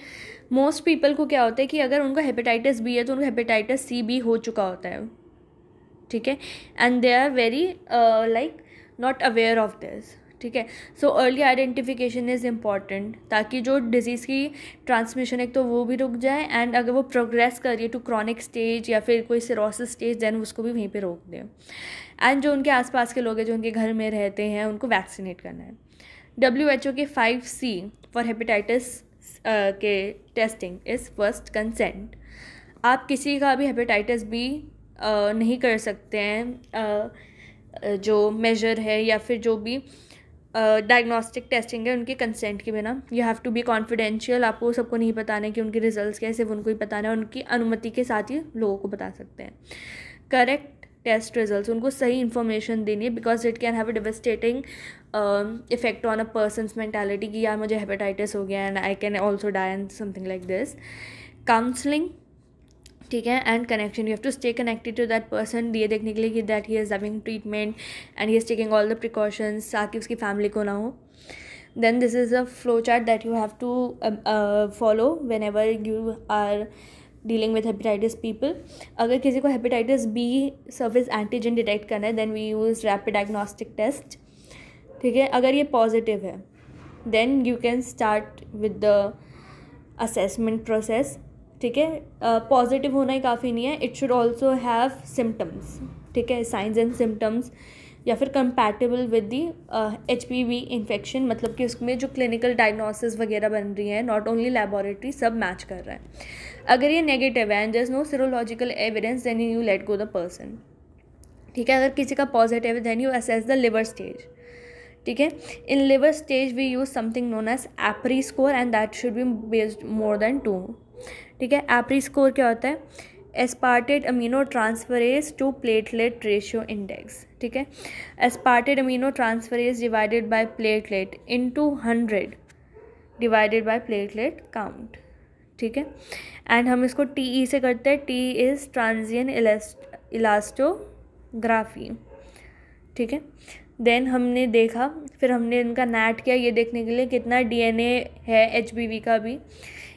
S1: मोस्ट पीपल को क्या होता है कि अगर उनको हेपेटाइटिस बी है तो उनको हेपेटाइटिस सी भी हो चुका होता है। ठीक है? And they are very like not aware of this ठीक है? So early identification is important ताकि जो डिज़ीज़ की ट्रांसमिशन एक तो वो भी रुक जाए एंड अगर वो प्रोग्रेस करिए टू क्रॉनिक स्टेज या फिर कोई सिरोसिस स्टेज देन उसको भी वहीं पे रोक दें। एंड जो उनके आसपास के लोग हैं, जो उनके घर में रहते हैं, उनको वैक्सीनेट करना है। डब्ल्यू एच ओ के फाइव सी फॉर हेपेटाइटिस के टेस्टिंग इज़ फ़र्स्ट कंसेंट आप किसी का भी हेपेटाइटिस बी नहीं कर सकते हैं जो मेजर है या फिर जो भी डायग्नोस्टिक टेस्टिंग है, उनके कंसेंट के बिना। You have to be confidential आपको सबको नहीं बताना है कि उनके रिजल्ट्स क्या है, सिर्फ़ उनको ही बताना है उनकी अनुमति के साथ ही लोगों को बता सकते हैं। करेक्ट टेस्ट रिजल्ट्स उनको सही इन्फॉर्मेशन देनी है because it can have a devastating effect on a person's mentality कि यार मुझे हेपेटाइटिस हो गया and I can also die and something like this counselling ठीक है and connection you have to stay connected to that person ये देखने के लिए कि that he is having treatment and he is taking all the precautions ताकि उसकी family को ना हो। Then this is a flow chart that you have to follow whenever you are dealing with hepatitis people अगर किसी को hepatitis B surface antigen detect करना है then we use rapid diagnostic test ठीक है? अगर ये पॉजिटिव है then you can start with the assessment process ठीक है? पॉजिटिव होना ही काफ़ी नहीं है. It should also have symptoms ठीक है? साइंस एंड सिम्टम्स या फिर compatible with the H P V infection मतलब कि उसमें जो क्लिनिकल डायग्नोसिस वगैरह बन रही है नॉट ओनली लेबोरेटरी सब मैच कर रहा है। अगर ये नेगेटिव है and there no serological evidence then you let go the person ठीक है? अगर किसी का पॉजिटिव है then you assess the liver stage ठीक है? In liver stage we use something known as APRI score and that should be based more than two ठीक है? एप्री स्कोर क्या होता है? Aspartate amino transferase to platelet ratio index ठीक है? Aspartate amino transferase divided by platelet into hundred divided by platelet count ठीक है? And हम इसको टी ई से करते हैं। टी इज़ ट्रांजियन इलास्टोग्राफी ठीक है? देन हमने देखा, फिर हमने इनका नैट किया ये देखने के लिए कितना डीएनए है एचबीवी का भी।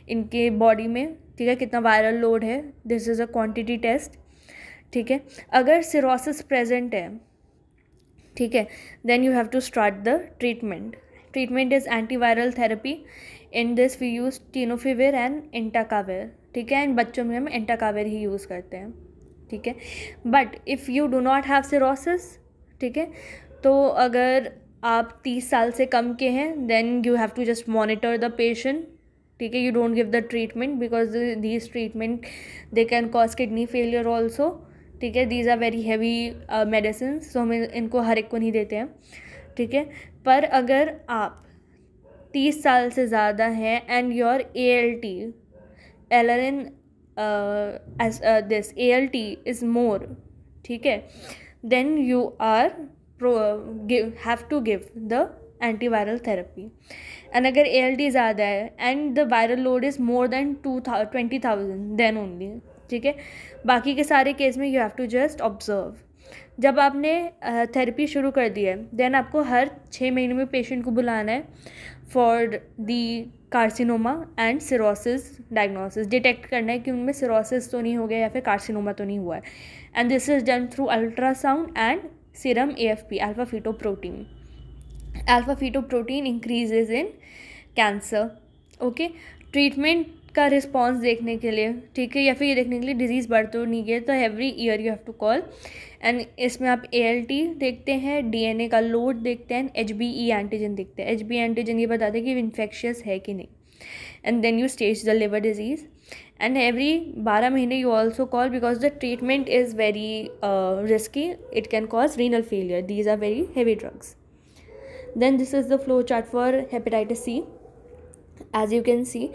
S1: इनके बॉडी में, ठीक है, कितना वायरल लोड है this is a quantity test ठीक है। अगर सिरोसिस प्रेजेंट है, ठीक है then you have to start the treatment treatment is antiviral therapy in this we use tenofovir and entecavir ठीक है। इन बच्चों में हम इंटाकावेर ही यूज़ करते हैं, ठीक है। But if you do not have cirrhosis ठीक है तो अगर आप तीस साल से कम के हैं then you have to just monitor the patient ठीक है you don't give the treatment because these treatment they can cause kidney failure also ठीक है these are very heavy medicine so हम इनको हर एक को नहीं देते हैं। ठीक है, पर अगर आप तीस साल से ज़्यादा हैं and your A L T L L N as this A L T is more ठीक है then you are have to give the antiviral therapy and अगर ए ज़्यादा है and the viral load is more than two twenty thousand then only ठीक है? बाकी के सारे केस में you have to just observe जब आपने थेरेपी शुरू कर दी है देन आपको हर छः महीने में पेशेंट को बुलाना है for the carcinoma and cirrhosis diagnosis detect करना है कि उनमें सिरोसिस तो नहीं हो गया या फिर कार्सिनोमा तो नहीं हुआ है. And this is done through ultrasound and serum A F P alpha feto protein alpha feto protein increases in cancer, okay? Treatment का रिस्पॉन्स देखने के लिए, ठीक है? या फिर ये देखने के लिए डिज़ीज़ बढ़ तो नहीं गया तो every year you have to call and इसमें आप ए देखते हैं डी एन ए का लोड देखते हैं एच बी ई एंटीजन देखते हैं। एच बी एंटीजन ये बताते हैं कि इन्फेक्शियस है कि नहीं। And then you stage the liver disease and every बारह महीने you also call because the treatment is very risky it can cause renal failure these are very heavy drugs then this is the flow chart for hepatitis C as you can see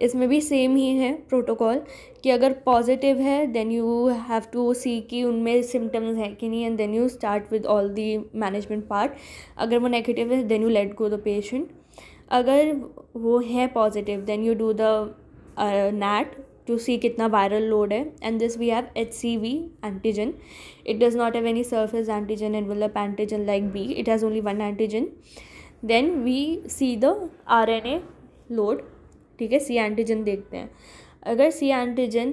S1: इसमें भी same ही है protocol कि अगर positive है then you have to see कि उनमें symptoms हैं कि नहीं and then you start with all the management part अगर वो नेगेटिव है then you let go the patient अगर वो है positive then you do the NAT to see कितना वायरल लोड है. And this we have H C V antigen it does not have any surface antigen and envelope antigen like B it has only one antigen then we see the R N A load ठीक है C antigen देखते हैं। अगर C antigen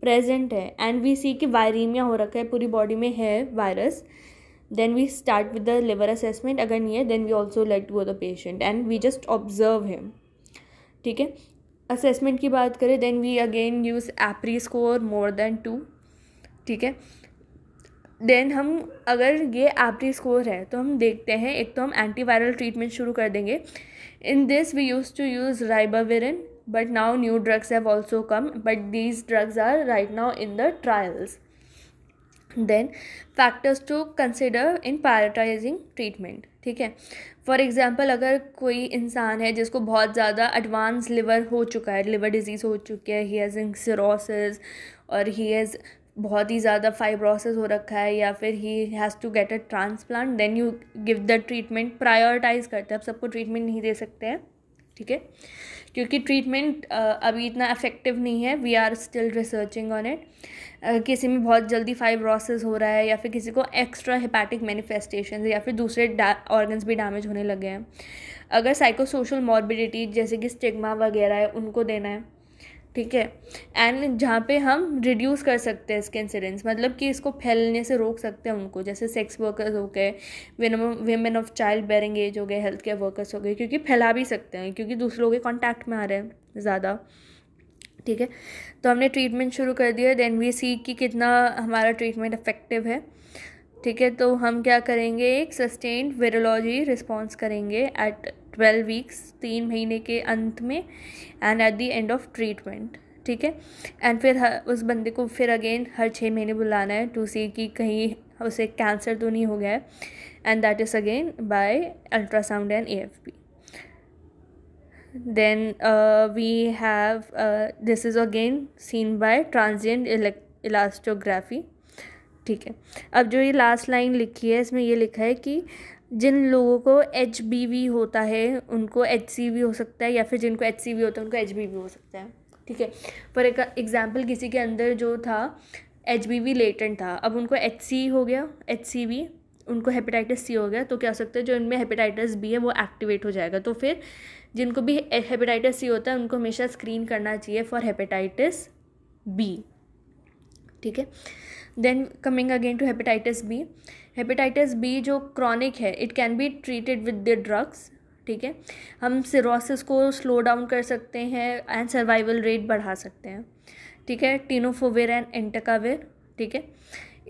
S1: present है and we see कि वायरीमिया हो रखा है, पूरी बॉडी में है virus then we start with the liver assessment अगर नहीं है then we also let go the patient and we just observe him ठीक है। असेसमेंट की बात करें then we again use APRI score more than two ठीक है। देन हम, अगर ये एप्री स्कोर है तो हम देखते हैं, एक तो हम एंटीवायरल ट्रीटमेंट शुरू कर देंगे। In this we use to use ribavirin but now new drugs have also come but these drugs are right now in the trials then factors to consider in prioritizing treatment ठीक है for example अगर कोई इंसान है जिसको बहुत ज़्यादा advance liver हो चुका है लिवर डिज़ीज़ हो चुकी है ही हैज़ सिरोसिस और ही हैज़ बहुत ही ज़्यादा फाइब्रोसिस हो रखा है या फिर he has to get a transplant then you give the treatment prioritise करते हैं। आप सबको ट्रीटमेंट नहीं दे सकते हैं, ठीक है? क्योंकि ट्रीटमेंट अभी इतना इफ़ेक्टिव नहीं है। We are still researching on it किसी में बहुत जल्दी फाइब्रोसिस हो रहा है या फिर किसी को एक्स्ट्रा हिपैटिक मैनिफेस्टेशन या फिर दूसरे ऑर्गन्स भी डैमेज होने लगे हैं। अगर साइकोसोशल मॉर्बिडिटी जैसे कि स्टिग्मा वगैरह है, उनको देना है। ठीक है? एंड जहाँ पे हम रिड्यूस कर सकते हैं इसके इंसिडेंस मतलब कि इसको फैलने से रोक सकते हैं उनको, जैसे सेक्स वर्कर्स हो गए women of child bearing age हो गए हेल्थ केयर वर्कर्स हो गए, क्योंकि फैला भी सकते हैं, क्योंकि दूसरों के कॉन्टैक्ट में आ रहे हैं ज़्यादा, ठीक है? तो हमने ट्रीटमेंट शुरू कर दिया देन वी सी कि कितना हमारा ट्रीटमेंट इफ़ेक्टिव है, ठीक है? तो हम क्या करेंगे? एक सस्टेन्ड वेरोलॉजी रिस्पॉन्स करेंगे एट ट्वेल्व वीक्स, तीन महीने के अंत में and at the end of treatment ठीक है? एंड फिर उस बंदे को फिर अगेन हर छः महीने बुलाना है टू सी कि कहीं उसे कैंसर तो नहीं हो गया है and that is again by ultrasound and A F P then we have this is again seen by transient elastography ठीक है? अब जो ये लास्ट लाइन लिखी है, इसमें ये लिखा है कि जिन लोगों को एच बी वी होता है, उनको एच सी वी हो सकता है या फिर जिनको एच सी वी होता है, उनको एच बी वी हो सकता है। ठीक है? फॉर एग्ज़ाम्पल किसी के अंदर जो था एच बी वी लेटेंट था, अब उनको एच सी हो गया एच सी वी उनको हेपेटाइटिस सी हो गया तो क्या हो सकता है, जो इनमें हेपेटाइटिस बी है, वो एक्टिवेट हो जाएगा। तो फिर जिनको भी हेपेटाइटिस सी होता है, उनको हमेशा स्क्रीन करना चाहिए फॉर हेपेटाइटिस बी ठीक है? Then coming again to hepatitis B hepatitis B जो क्रॉनिक है it can be treated with the drugs ठीक है? हम सिरोसिस को स्लो डाउन कर सकते हैं एंड सर्वाइवल रेट बढ़ा सकते हैं, ठीक है? टीनोफोविर एंड एंटकाविर, ठीक है?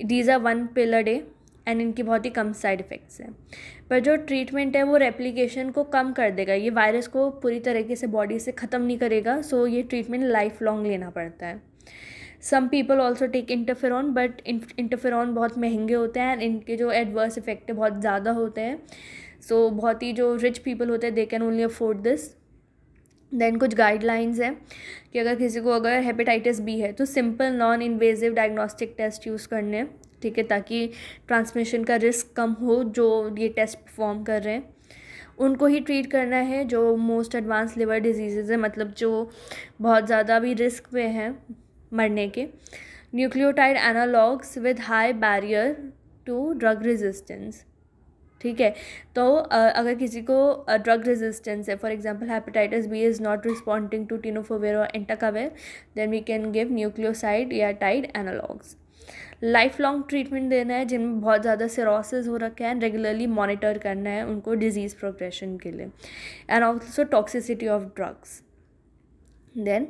S1: These are one pill a day and इनकी बहुत ही कम साइड इफ़ेक्ट्स हैं। पर जो ट्रीटमेंट है वो रेप्लिकेशन को कम कर देगा। ये वायरस को पूरी तरीके से बॉडी से ख़त्म नहीं करेगा सो ये ट्रीटमेंट लाइफ लॉन्ग लेना पड़ता है। Some people also take interferon but interferon बहुत महँगे होते हैं एंड इनके जो एडवर्स इफ़ेक्ट बहुत ज़्यादा होते हैं। सो so, बहुत ही जो रिच पीपल होते हैं they can only afford this then कुछ गाइडलाइंस हैं कि अगर किसी को अगर हेपेटाइटिस बी है तो simple non invasive diagnostic test use करने ठीक है ताकि ट्रांसमिशन का रिस्क कम हो जो ये टेस्ट परफॉर्म कर रहे हैं। उनको ही ट्रीट करना है जो मोस्ट एडवांस लिवर डिज़ीज़ है मतलब जो बहुत ज़्यादा भी रिस्क पे हैं। मरने के। Nucleotide analogues with high barrier to drug resistance. ठीक है? तो अगर किसी को ड्रग रेजिस्टेंस है, for example, hepatitis B is not responding to tenofovir और entecavir, then we can give nucleoside या tide analogues. Life long treatment देना है, जिनमें बहुत ज़्यादा सिरोसिस हो रखा है रेगुलरली मॉनिटर करना है उनको डिज़ीज़ प्रोग्रेशन के लिए। And also toxicity of drugs then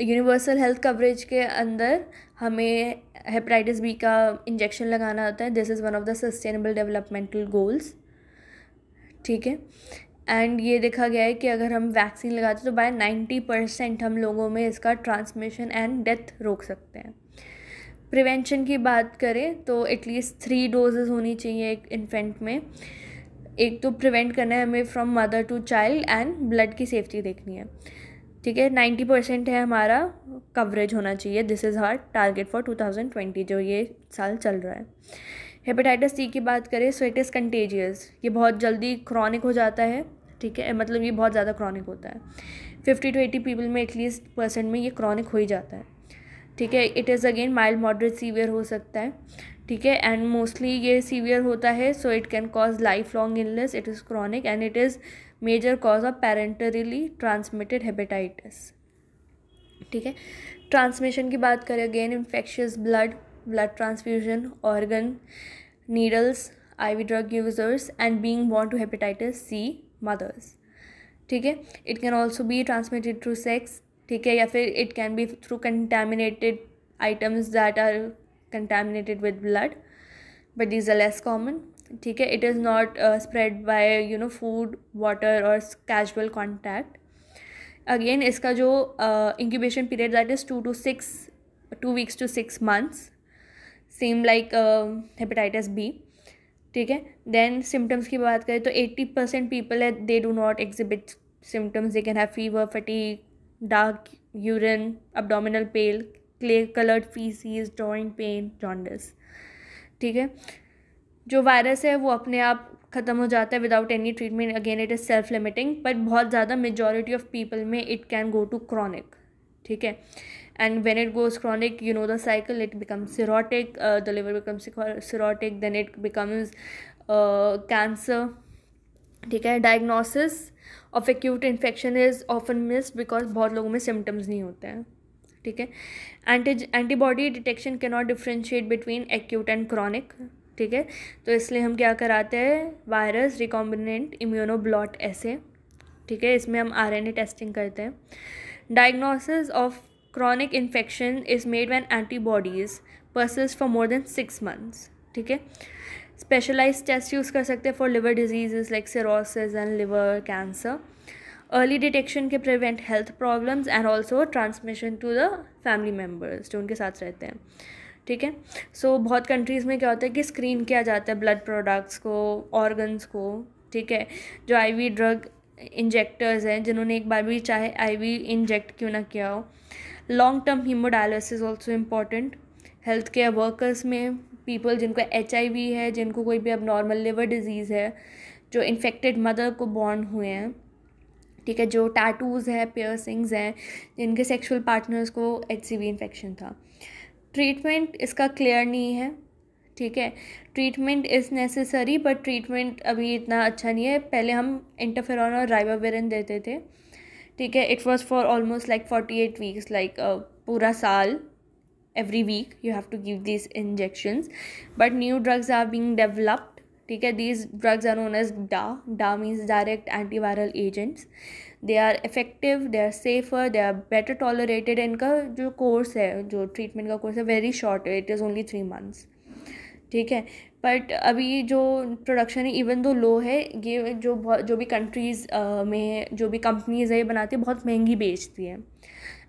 S1: universal health coverage के अंदर हमें हेपेटाइटिस बी का इंजेक्शन लगाना होता है. This is one of the sustainable developmental goals ठीक है? एंड ये देखा गया है कि अगर हम वैक्सीन लगाते तो बाय नाइन्टी परसेंट हम लोगों में इसका ट्रांसमिशन एंड डेथ रोक सकते हैं. प्रिवेंशन की बात करें तो एटलीस्ट थ्री डोजेज़ होनी चाहिए एक इन्फेंट में. एक तो प्रिवेंट करना है हमें from mother to child and blood की सेफ्टी देखनी है. ठीक है नाइन्टी परसेंट है हमारा कवरेज होना चाहिए। This is her target for two thousand twenty जो ये साल चल रहा है। हेपेटाइटिस सी की बात करें सो इट इज़ कंटेजियस ये बहुत जल्दी क्रॉनिक हो जाता है, ठीक है? मतलब ये बहुत ज़्यादा क्रॉनिक होता है। फिफ्टी टू एटी पीपल में एटलीस्ट परसेंट में ये क्रॉनिक हो ही जाता है। ठीक है it is again mild moderate severe हो सकता है। ठीक है एंड मोस्टली ये सीवियर होता है so it can cause life long illness it is chronic and it is major cause of parenterally transmitted hepatitis ठीक है? ट्रांसमिशन की बात करें again infectious blood blood transfusion organ needles V drug users and being born to hepatitis C mothers ठीक है? It can also be transmitted through sex ठीक है? या फिर it can be through contaminated items that are contaminated with blood but these are less common ठीक है it is not spread by you know food water और casual contact again इसका जो incubation period that is two to six two weeks to six months same like hepatitis B ठीक है? Then symptoms की बात करें तो एट्टी परसेंट पीपल है they do not exhibit symptoms they can have fever fatigue dark urine abdominal pale clay coloured faeces joint pain jaundice ठीक है? जो वायरस है, वो अपने आप ख़त्म हो जाता है without any treatment again it is self limiting but बहुत ज़्यादा मेजोरिटी ऑफ़ पीपल में it can go to chronic ठीक है? And when it goes chronic you know the cycle it becomes cirrhotic the liver becomes cirrhotic then it becomes cancer ठीक है? Diagnosis of acute infection is often missed because बहुत लोगों में symptoms नहीं होते हैं, ठीक है? एंटी एंटीबॉडी डिटेक्शन के not differentiate between acute and chronic ठीक है? तो इसलिए हम क्या कराते हैं? वायरस रिकॉम्बिनेंट इम्यूनोब्लॉट ऐसे, ठीक है? इसमें हम आरएनए टेस्टिंग करते हैं। Diagnosis of chronic infection is made when antibodies persist for more than six months ठीक है? स्पेशलाइज टेस्ट यूज़ कर सकते हैं for liver disease like cirrhosis and liver cancer early detection के prevent health problems and also transmission to the family members जो उनके साथ रहते हैं। ठीक है? सो बहुत कंट्रीज़ में क्या होता है कि स्क्रीन किया जाता है ब्लड प्रोडक्ट्स को ऑर्गन्स को, ठीक है? जो आईवी ड्रग इंजेक्टर्स हैं, जिन्होंने एक बार भी चाहे आईवी इंजेक्ट क्यों ना किया हो। Long term haemodialysis also important health care workers में पीपल जिनको एचआईवी है, जिनको कोई भी अब नॉर्मल लिवर डिज़ीज़ है, जो इन्फेक्टेड मदर को बॉर्न हुए हैं, ठीक है? जो टैटूज़ हैं पियर्सिंग्स हैं, जिनके सेक्सुअल पार्टनर्स को एच इन्फेक्शन था। ट्रीटमेंट इसका क्लियर नहीं है, ठीक है? Treatment is necessary but treatment अभी इतना अच्छा नहीं है। पहले हम इंटरफेरॉन और राइबावेरन देते थे, ठीक है? It was for almost like forty eight weeks like पूरा साल every week you have to give this injections but new drugs are being developed ठीक है? These drugs are known as DAA DAA means direct antiviral agents they are effective, they are safer, they are better tolerated. इनका जो course है, जो treatment का course है very short है it is only three months ठीक है? But अभी जो प्रोडक्शन है इवन दो लो है, ये जो जो भी कंट्रीज़ में जो भी कंपनीज़ है, ये बनाती है, बहुत महँगी बेचती है।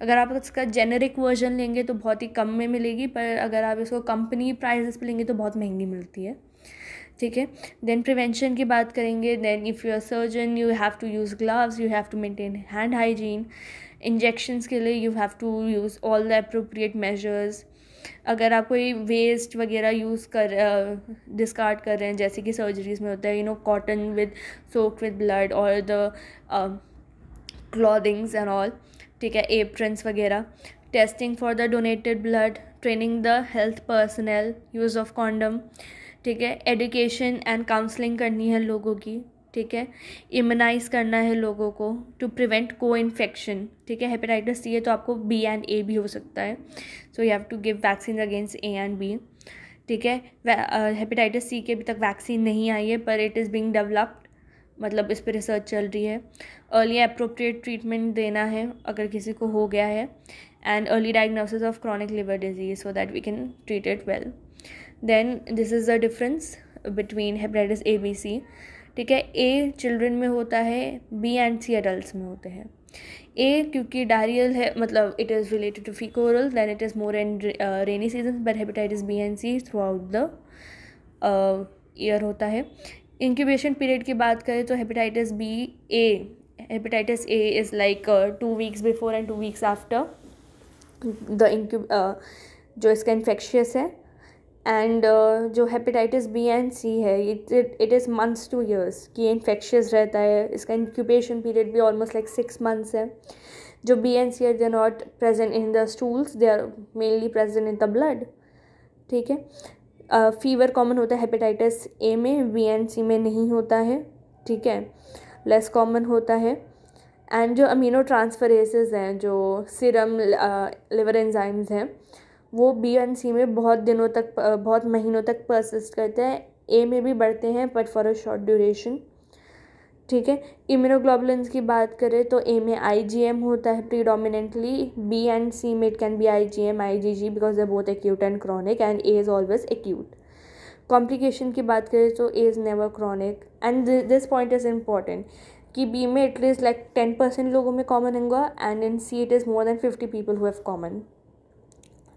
S1: अगर आप इसका जेनरिक वर्जन लेंगे तो बहुत ही कम में मिलेगी, पर अगर आप इसको कंपनी प्राइजेस पे लेंगे तो बहुत महँगी मिलती है। ठीक है? देन प्रिवेंशन की बात करेंगे then if you are surgeon you have to use gloves you have to maintain hand hygiene injections के लिए you have to use all the appropriate measures अगर आप कोई वेस्ट वगैरह यूज़ कर डिस्कार्ड uh, कर रहे हैं जैसे कि सर्जरीज में होता है you know cotton with soaked with blood और द क्लॉथिंग्स एंड ऑल ठीक है एप्रंस वगैरह. Testing for the donated blood training the health personal use of condom ठीक है? एडुकेशन एंड काउंसलिंग करनी है लोगों की, ठीक है? इम्यूनाइज करना है लोगों को टू प्रिवेंट को इन्फेक्शन ठीक है? हेपेटाइटिस सी है तो आपको बी एंड ए भी हो सकता है। So you have to give vaccine against A and B ठीक है? हेपेटाइटिस सी की अभी तक वैक्सीन नहीं आई है, पर इट इज़ बिंग डेवलप्ड मतलब इस पर रिसर्च चल रही है। अर्ली अप्रोप्रिएट ट्रीटमेंट देना है, अगर किसी को हो गया है। And early diagnosis of chronic liver disease so that we can treat it well then this is the difference between hepatitis A B C ठीक है? ए चिल्ड्रन में होता है बी एंड सी एडल्ट में होते हैं। ए क्योंकि diarrhoeal है मतलब it is related to faeco oral than it is more in rainy season but hepatitis B and C throughout the year होता है। इंक्यूबेशन पीरियड की बात करें तो hepatitis B A hepatitis A is like two weeks before and two weeks after the incub जो इसका infectious है। And uh, जो हेपेटाइटिस बी एंड सी है it is months to years कि ये इन्फेक्शियस रहता है। इसका इंक्यूबेशन पीरियड भी ऑलमोस्ट लाइक सिक्स मंथ्स है। जो B and C are they are not present in the stools they are mainly present in the blood ठीक है? फीवर कॉमन होता है हेपेटाइटिस ए में बी एंड सी में नहीं होता है ठीक है? लेस कॉमन होता है। एंड जो अमीनो ट्रांसफरेसेस हैं जो सिरम लिवर एंजाइम्स हैं वो बी एंड सी में बहुत दिनों तक बहुत महीनों तक परसिस्ट करते हैं। ए में भी बढ़ते हैं but for a short duration ठीक है? इम्यूनोग्लोबुलेंस की बात करें तो ए में आई जी एम होता है प्रीडोमिनेंटली बी एंड सी में it can be I G M I G G because they both acute and chronic and A is always acute complication की बात करें तो A is never chronic and this point is important कि B में at least like ten percent लोगों में common होगा and in C it is more than fifty people who have common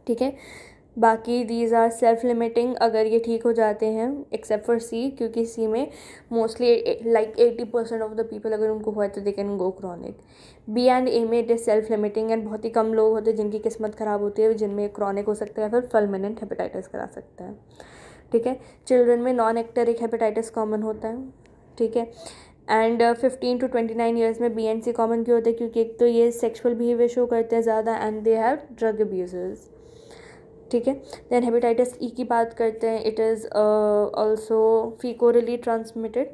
S1: ठीक है? बाकी दीज आर सेल्फ लिमिटिंग अगर ये ठीक हो जाते हैं एक्सेप्ट फॉर सी क्योंकि सी में mostly like eighty percent of the people अगर उनको हुआ है तो they can go chronic B and A में it is self limiting and बहुत ही कम लोग होते हैं जिनकी किस्मत ख़राब होती है, जिनमें क्रॉनिक हो सकता है फिर फलमिनेंट हेपेटाइटिस करा सकता है। ठीक है? चिल्ड्रन में नॉन एक्टरिक हेपेटाइटिस कॉमन होता है। ठीक है? And fifteen to twenty nine years में बी एंड सी कॉमन क्यों होते हैं? क्योंकि एक तो ये सेक्शुअल बिहेवियर शो करते हैं ज़्यादा and they have drug abuse ठीक है? देन हेपेटाइटिस ई की बात करते हैं it is also faecally transmitted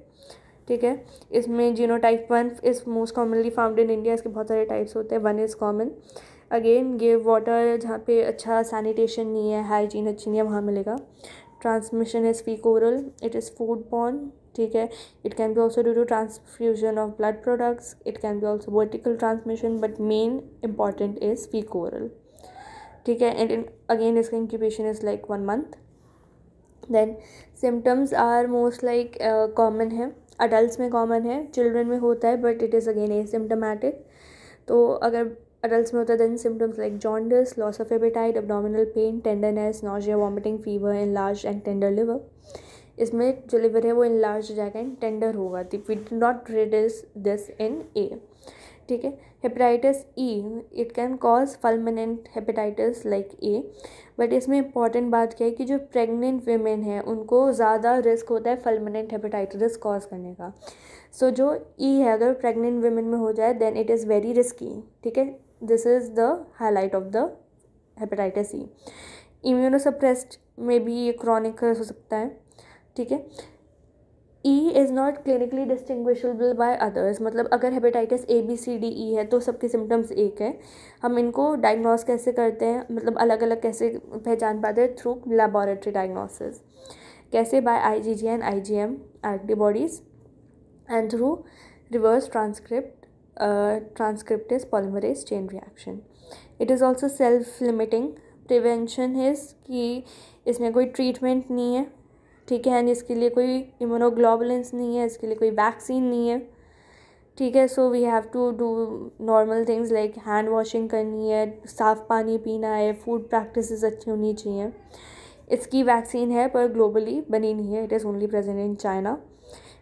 S1: ठीक है? इसमें genotype one is most commonly found in India इसके बहुत सारे टाइप्स होते हैं वन इज़ कॉमन अगेन ये वाटर जहाँ पे अच्छा सैनिटेशन नहीं है हाइजीन अच्छी नहीं है, वहाँ मिलेगा. Transmission is faeco oral it is food borne ठीक है? It can be also due to transfusion of blood products it can be also vertical transmission but main important is faeco oral ठीक है? And again इसका incubation is like one month then symptoms are most like common है. Adult में common है. Children में होता है but it is again asymptomatic तो अगर अडल्ट में होता है then symptoms like jaundice loss of appetite abdominal pain tenderness nausea vomiting fever enlarge and tender liver इसमें जो लिवर है, वो इन लार्ज जाएगा एंड टेंडर होगा. We do not reduce this in A ठीक है? Hepatitis E it can cause fulminant hepatitis like A but इसमें important बात क्या है कि जो प्रेग्नेंट वेमेन हैं उनको ज़्यादा रिस्क होता है फलमिनेंट हेपेटाइटिस कॉज करने का। सो so, जो ई e है अगर प्रेग्नेंट वेमेन में हो जाए then it is very risky ठीक है? This is the highlight of the hepatitis E immunosuppressed में भी ये क्रॉनिक हो सकता है ठीक है? E is not clinically distinguishable by others मतलब अगर hepatitis A B C D E है तो सबके सिम्टम्स एक है। हम इनको डायग्नोस कैसे करते हैं? मतलब अलग अलग कैसे पहचान पाते हैं? थ्रू लेबोरेटरी डायग्नोसिस कैसे by I G G and I G M antibodies and through reverse transcript transcriptase polymerase chain reaction it is also self limiting prevention is कि इसमें कोई ट्रीटमेंट नहीं है। ठीक है एंड इसके लिए कोई इम्यूनोग्लोबुलेंस नहीं है, इसके लिए कोई वैक्सीन नहीं है। ठीक है so we have to do normal things like hand washing करनी है, साफ़ पानी पीना है फ़ूड प्रैक्टिसेस अच्छी होनी चाहिए। इसकी वैक्सीन है, पर ग्लोबली बनी नहीं है it is only present in China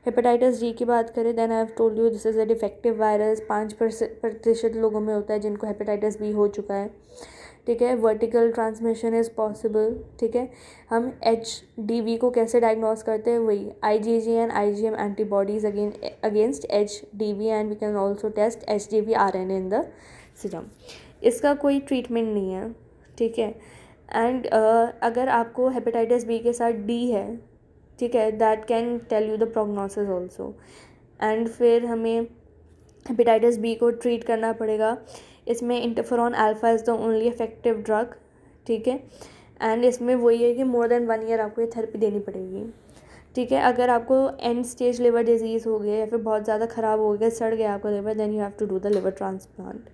S1: hepatitis D की बात करें then I have told you this is a defective virus पाँच प्रतिशत लोगों में होता है जिनको हेपेटाइटिस बी हो चुका है। ठीक है वर्टिकल ट्रांसमिशन इज़ पॉसिबल ठीक है। हम एच डी वी को कैसे डायग्नोस करते हैं? वही I G G and I G M antibodies again against H D V and we can also test H D V R N in the serum इसका कोई ट्रीटमेंट नहीं है ठीक है। एंड uh, अगर आपको हेपेटाइटिस बी के साथ डी है ठीक है that can tell you the prognosis also and फिर हमें हेपेटाइटिस बी को ट्रीट करना पड़ेगा। इसमें interferon alpha is the only effective drug ठीक है? एंड इसमें वही है कि मोर देन वन ईयर आपको ये थेरेपी देनी पड़ेगी। ठीक है? अगर आपको एंड स्टेज लिवर डिज़ीज़ हो गया या फिर बहुत ज़्यादा ख़राब हो गया, सड़ गया आपका liver then you have to do the liver transplant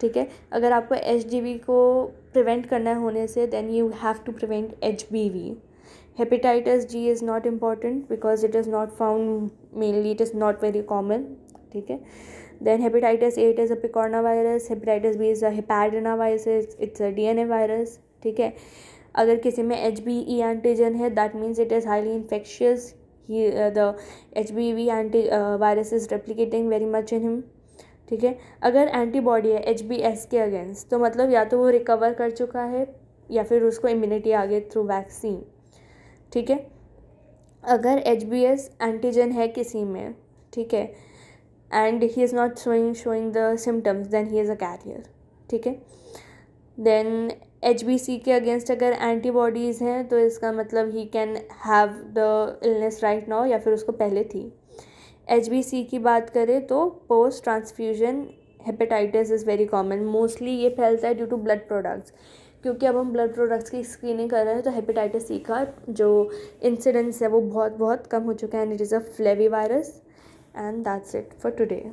S1: ठीक है? अगर आपको एचडीवी को प्रिवेंट करना है होने से then you have to prevent H B V hepatitis G is not important because it is not found mainly it is not very common ठीक है? Then hepatitis A it is a picorna virus hepatitis B is a hepadinavirus it's a DNA virus, ठीक है? अगर किसी में H B E antigen है that means it is highly infectious he the H B V anti virus is replicating very much in him ठीक है? अगर antibody है एच बी एस के अगेंस्ट तो मतलब या तो वो रिकवर कर चुका है, या फिर उसको इम्यूनिटी आ गई थ्रू वैक्सीन ठीक है? अगर एच बी एस एंटीजन है किसी में, ठीक है? And he is not showing showing the symptoms then he is a carrier ठीक है? देन एच बी सी के अगेंस्ट अगर एंटीबॉडीज़ हैं तो इसका मतलब he can have the illness right now या फिर उसको पहले थी। एच बी सी की बात करें तो post transfusion hepatitis is very common mostly ये फैलता है ड्यू टू ब्लड प्रोडक्ट्स क्योंकि अब हम ब्लड प्रोडक्ट्स की स्क्रीनिंग कर रहे हैं तो हेपेटाइटिस सी का जो इंसिडेंस है, वो बहुत बहुत कम हो चुका है and it is a flavivirus and that's it for today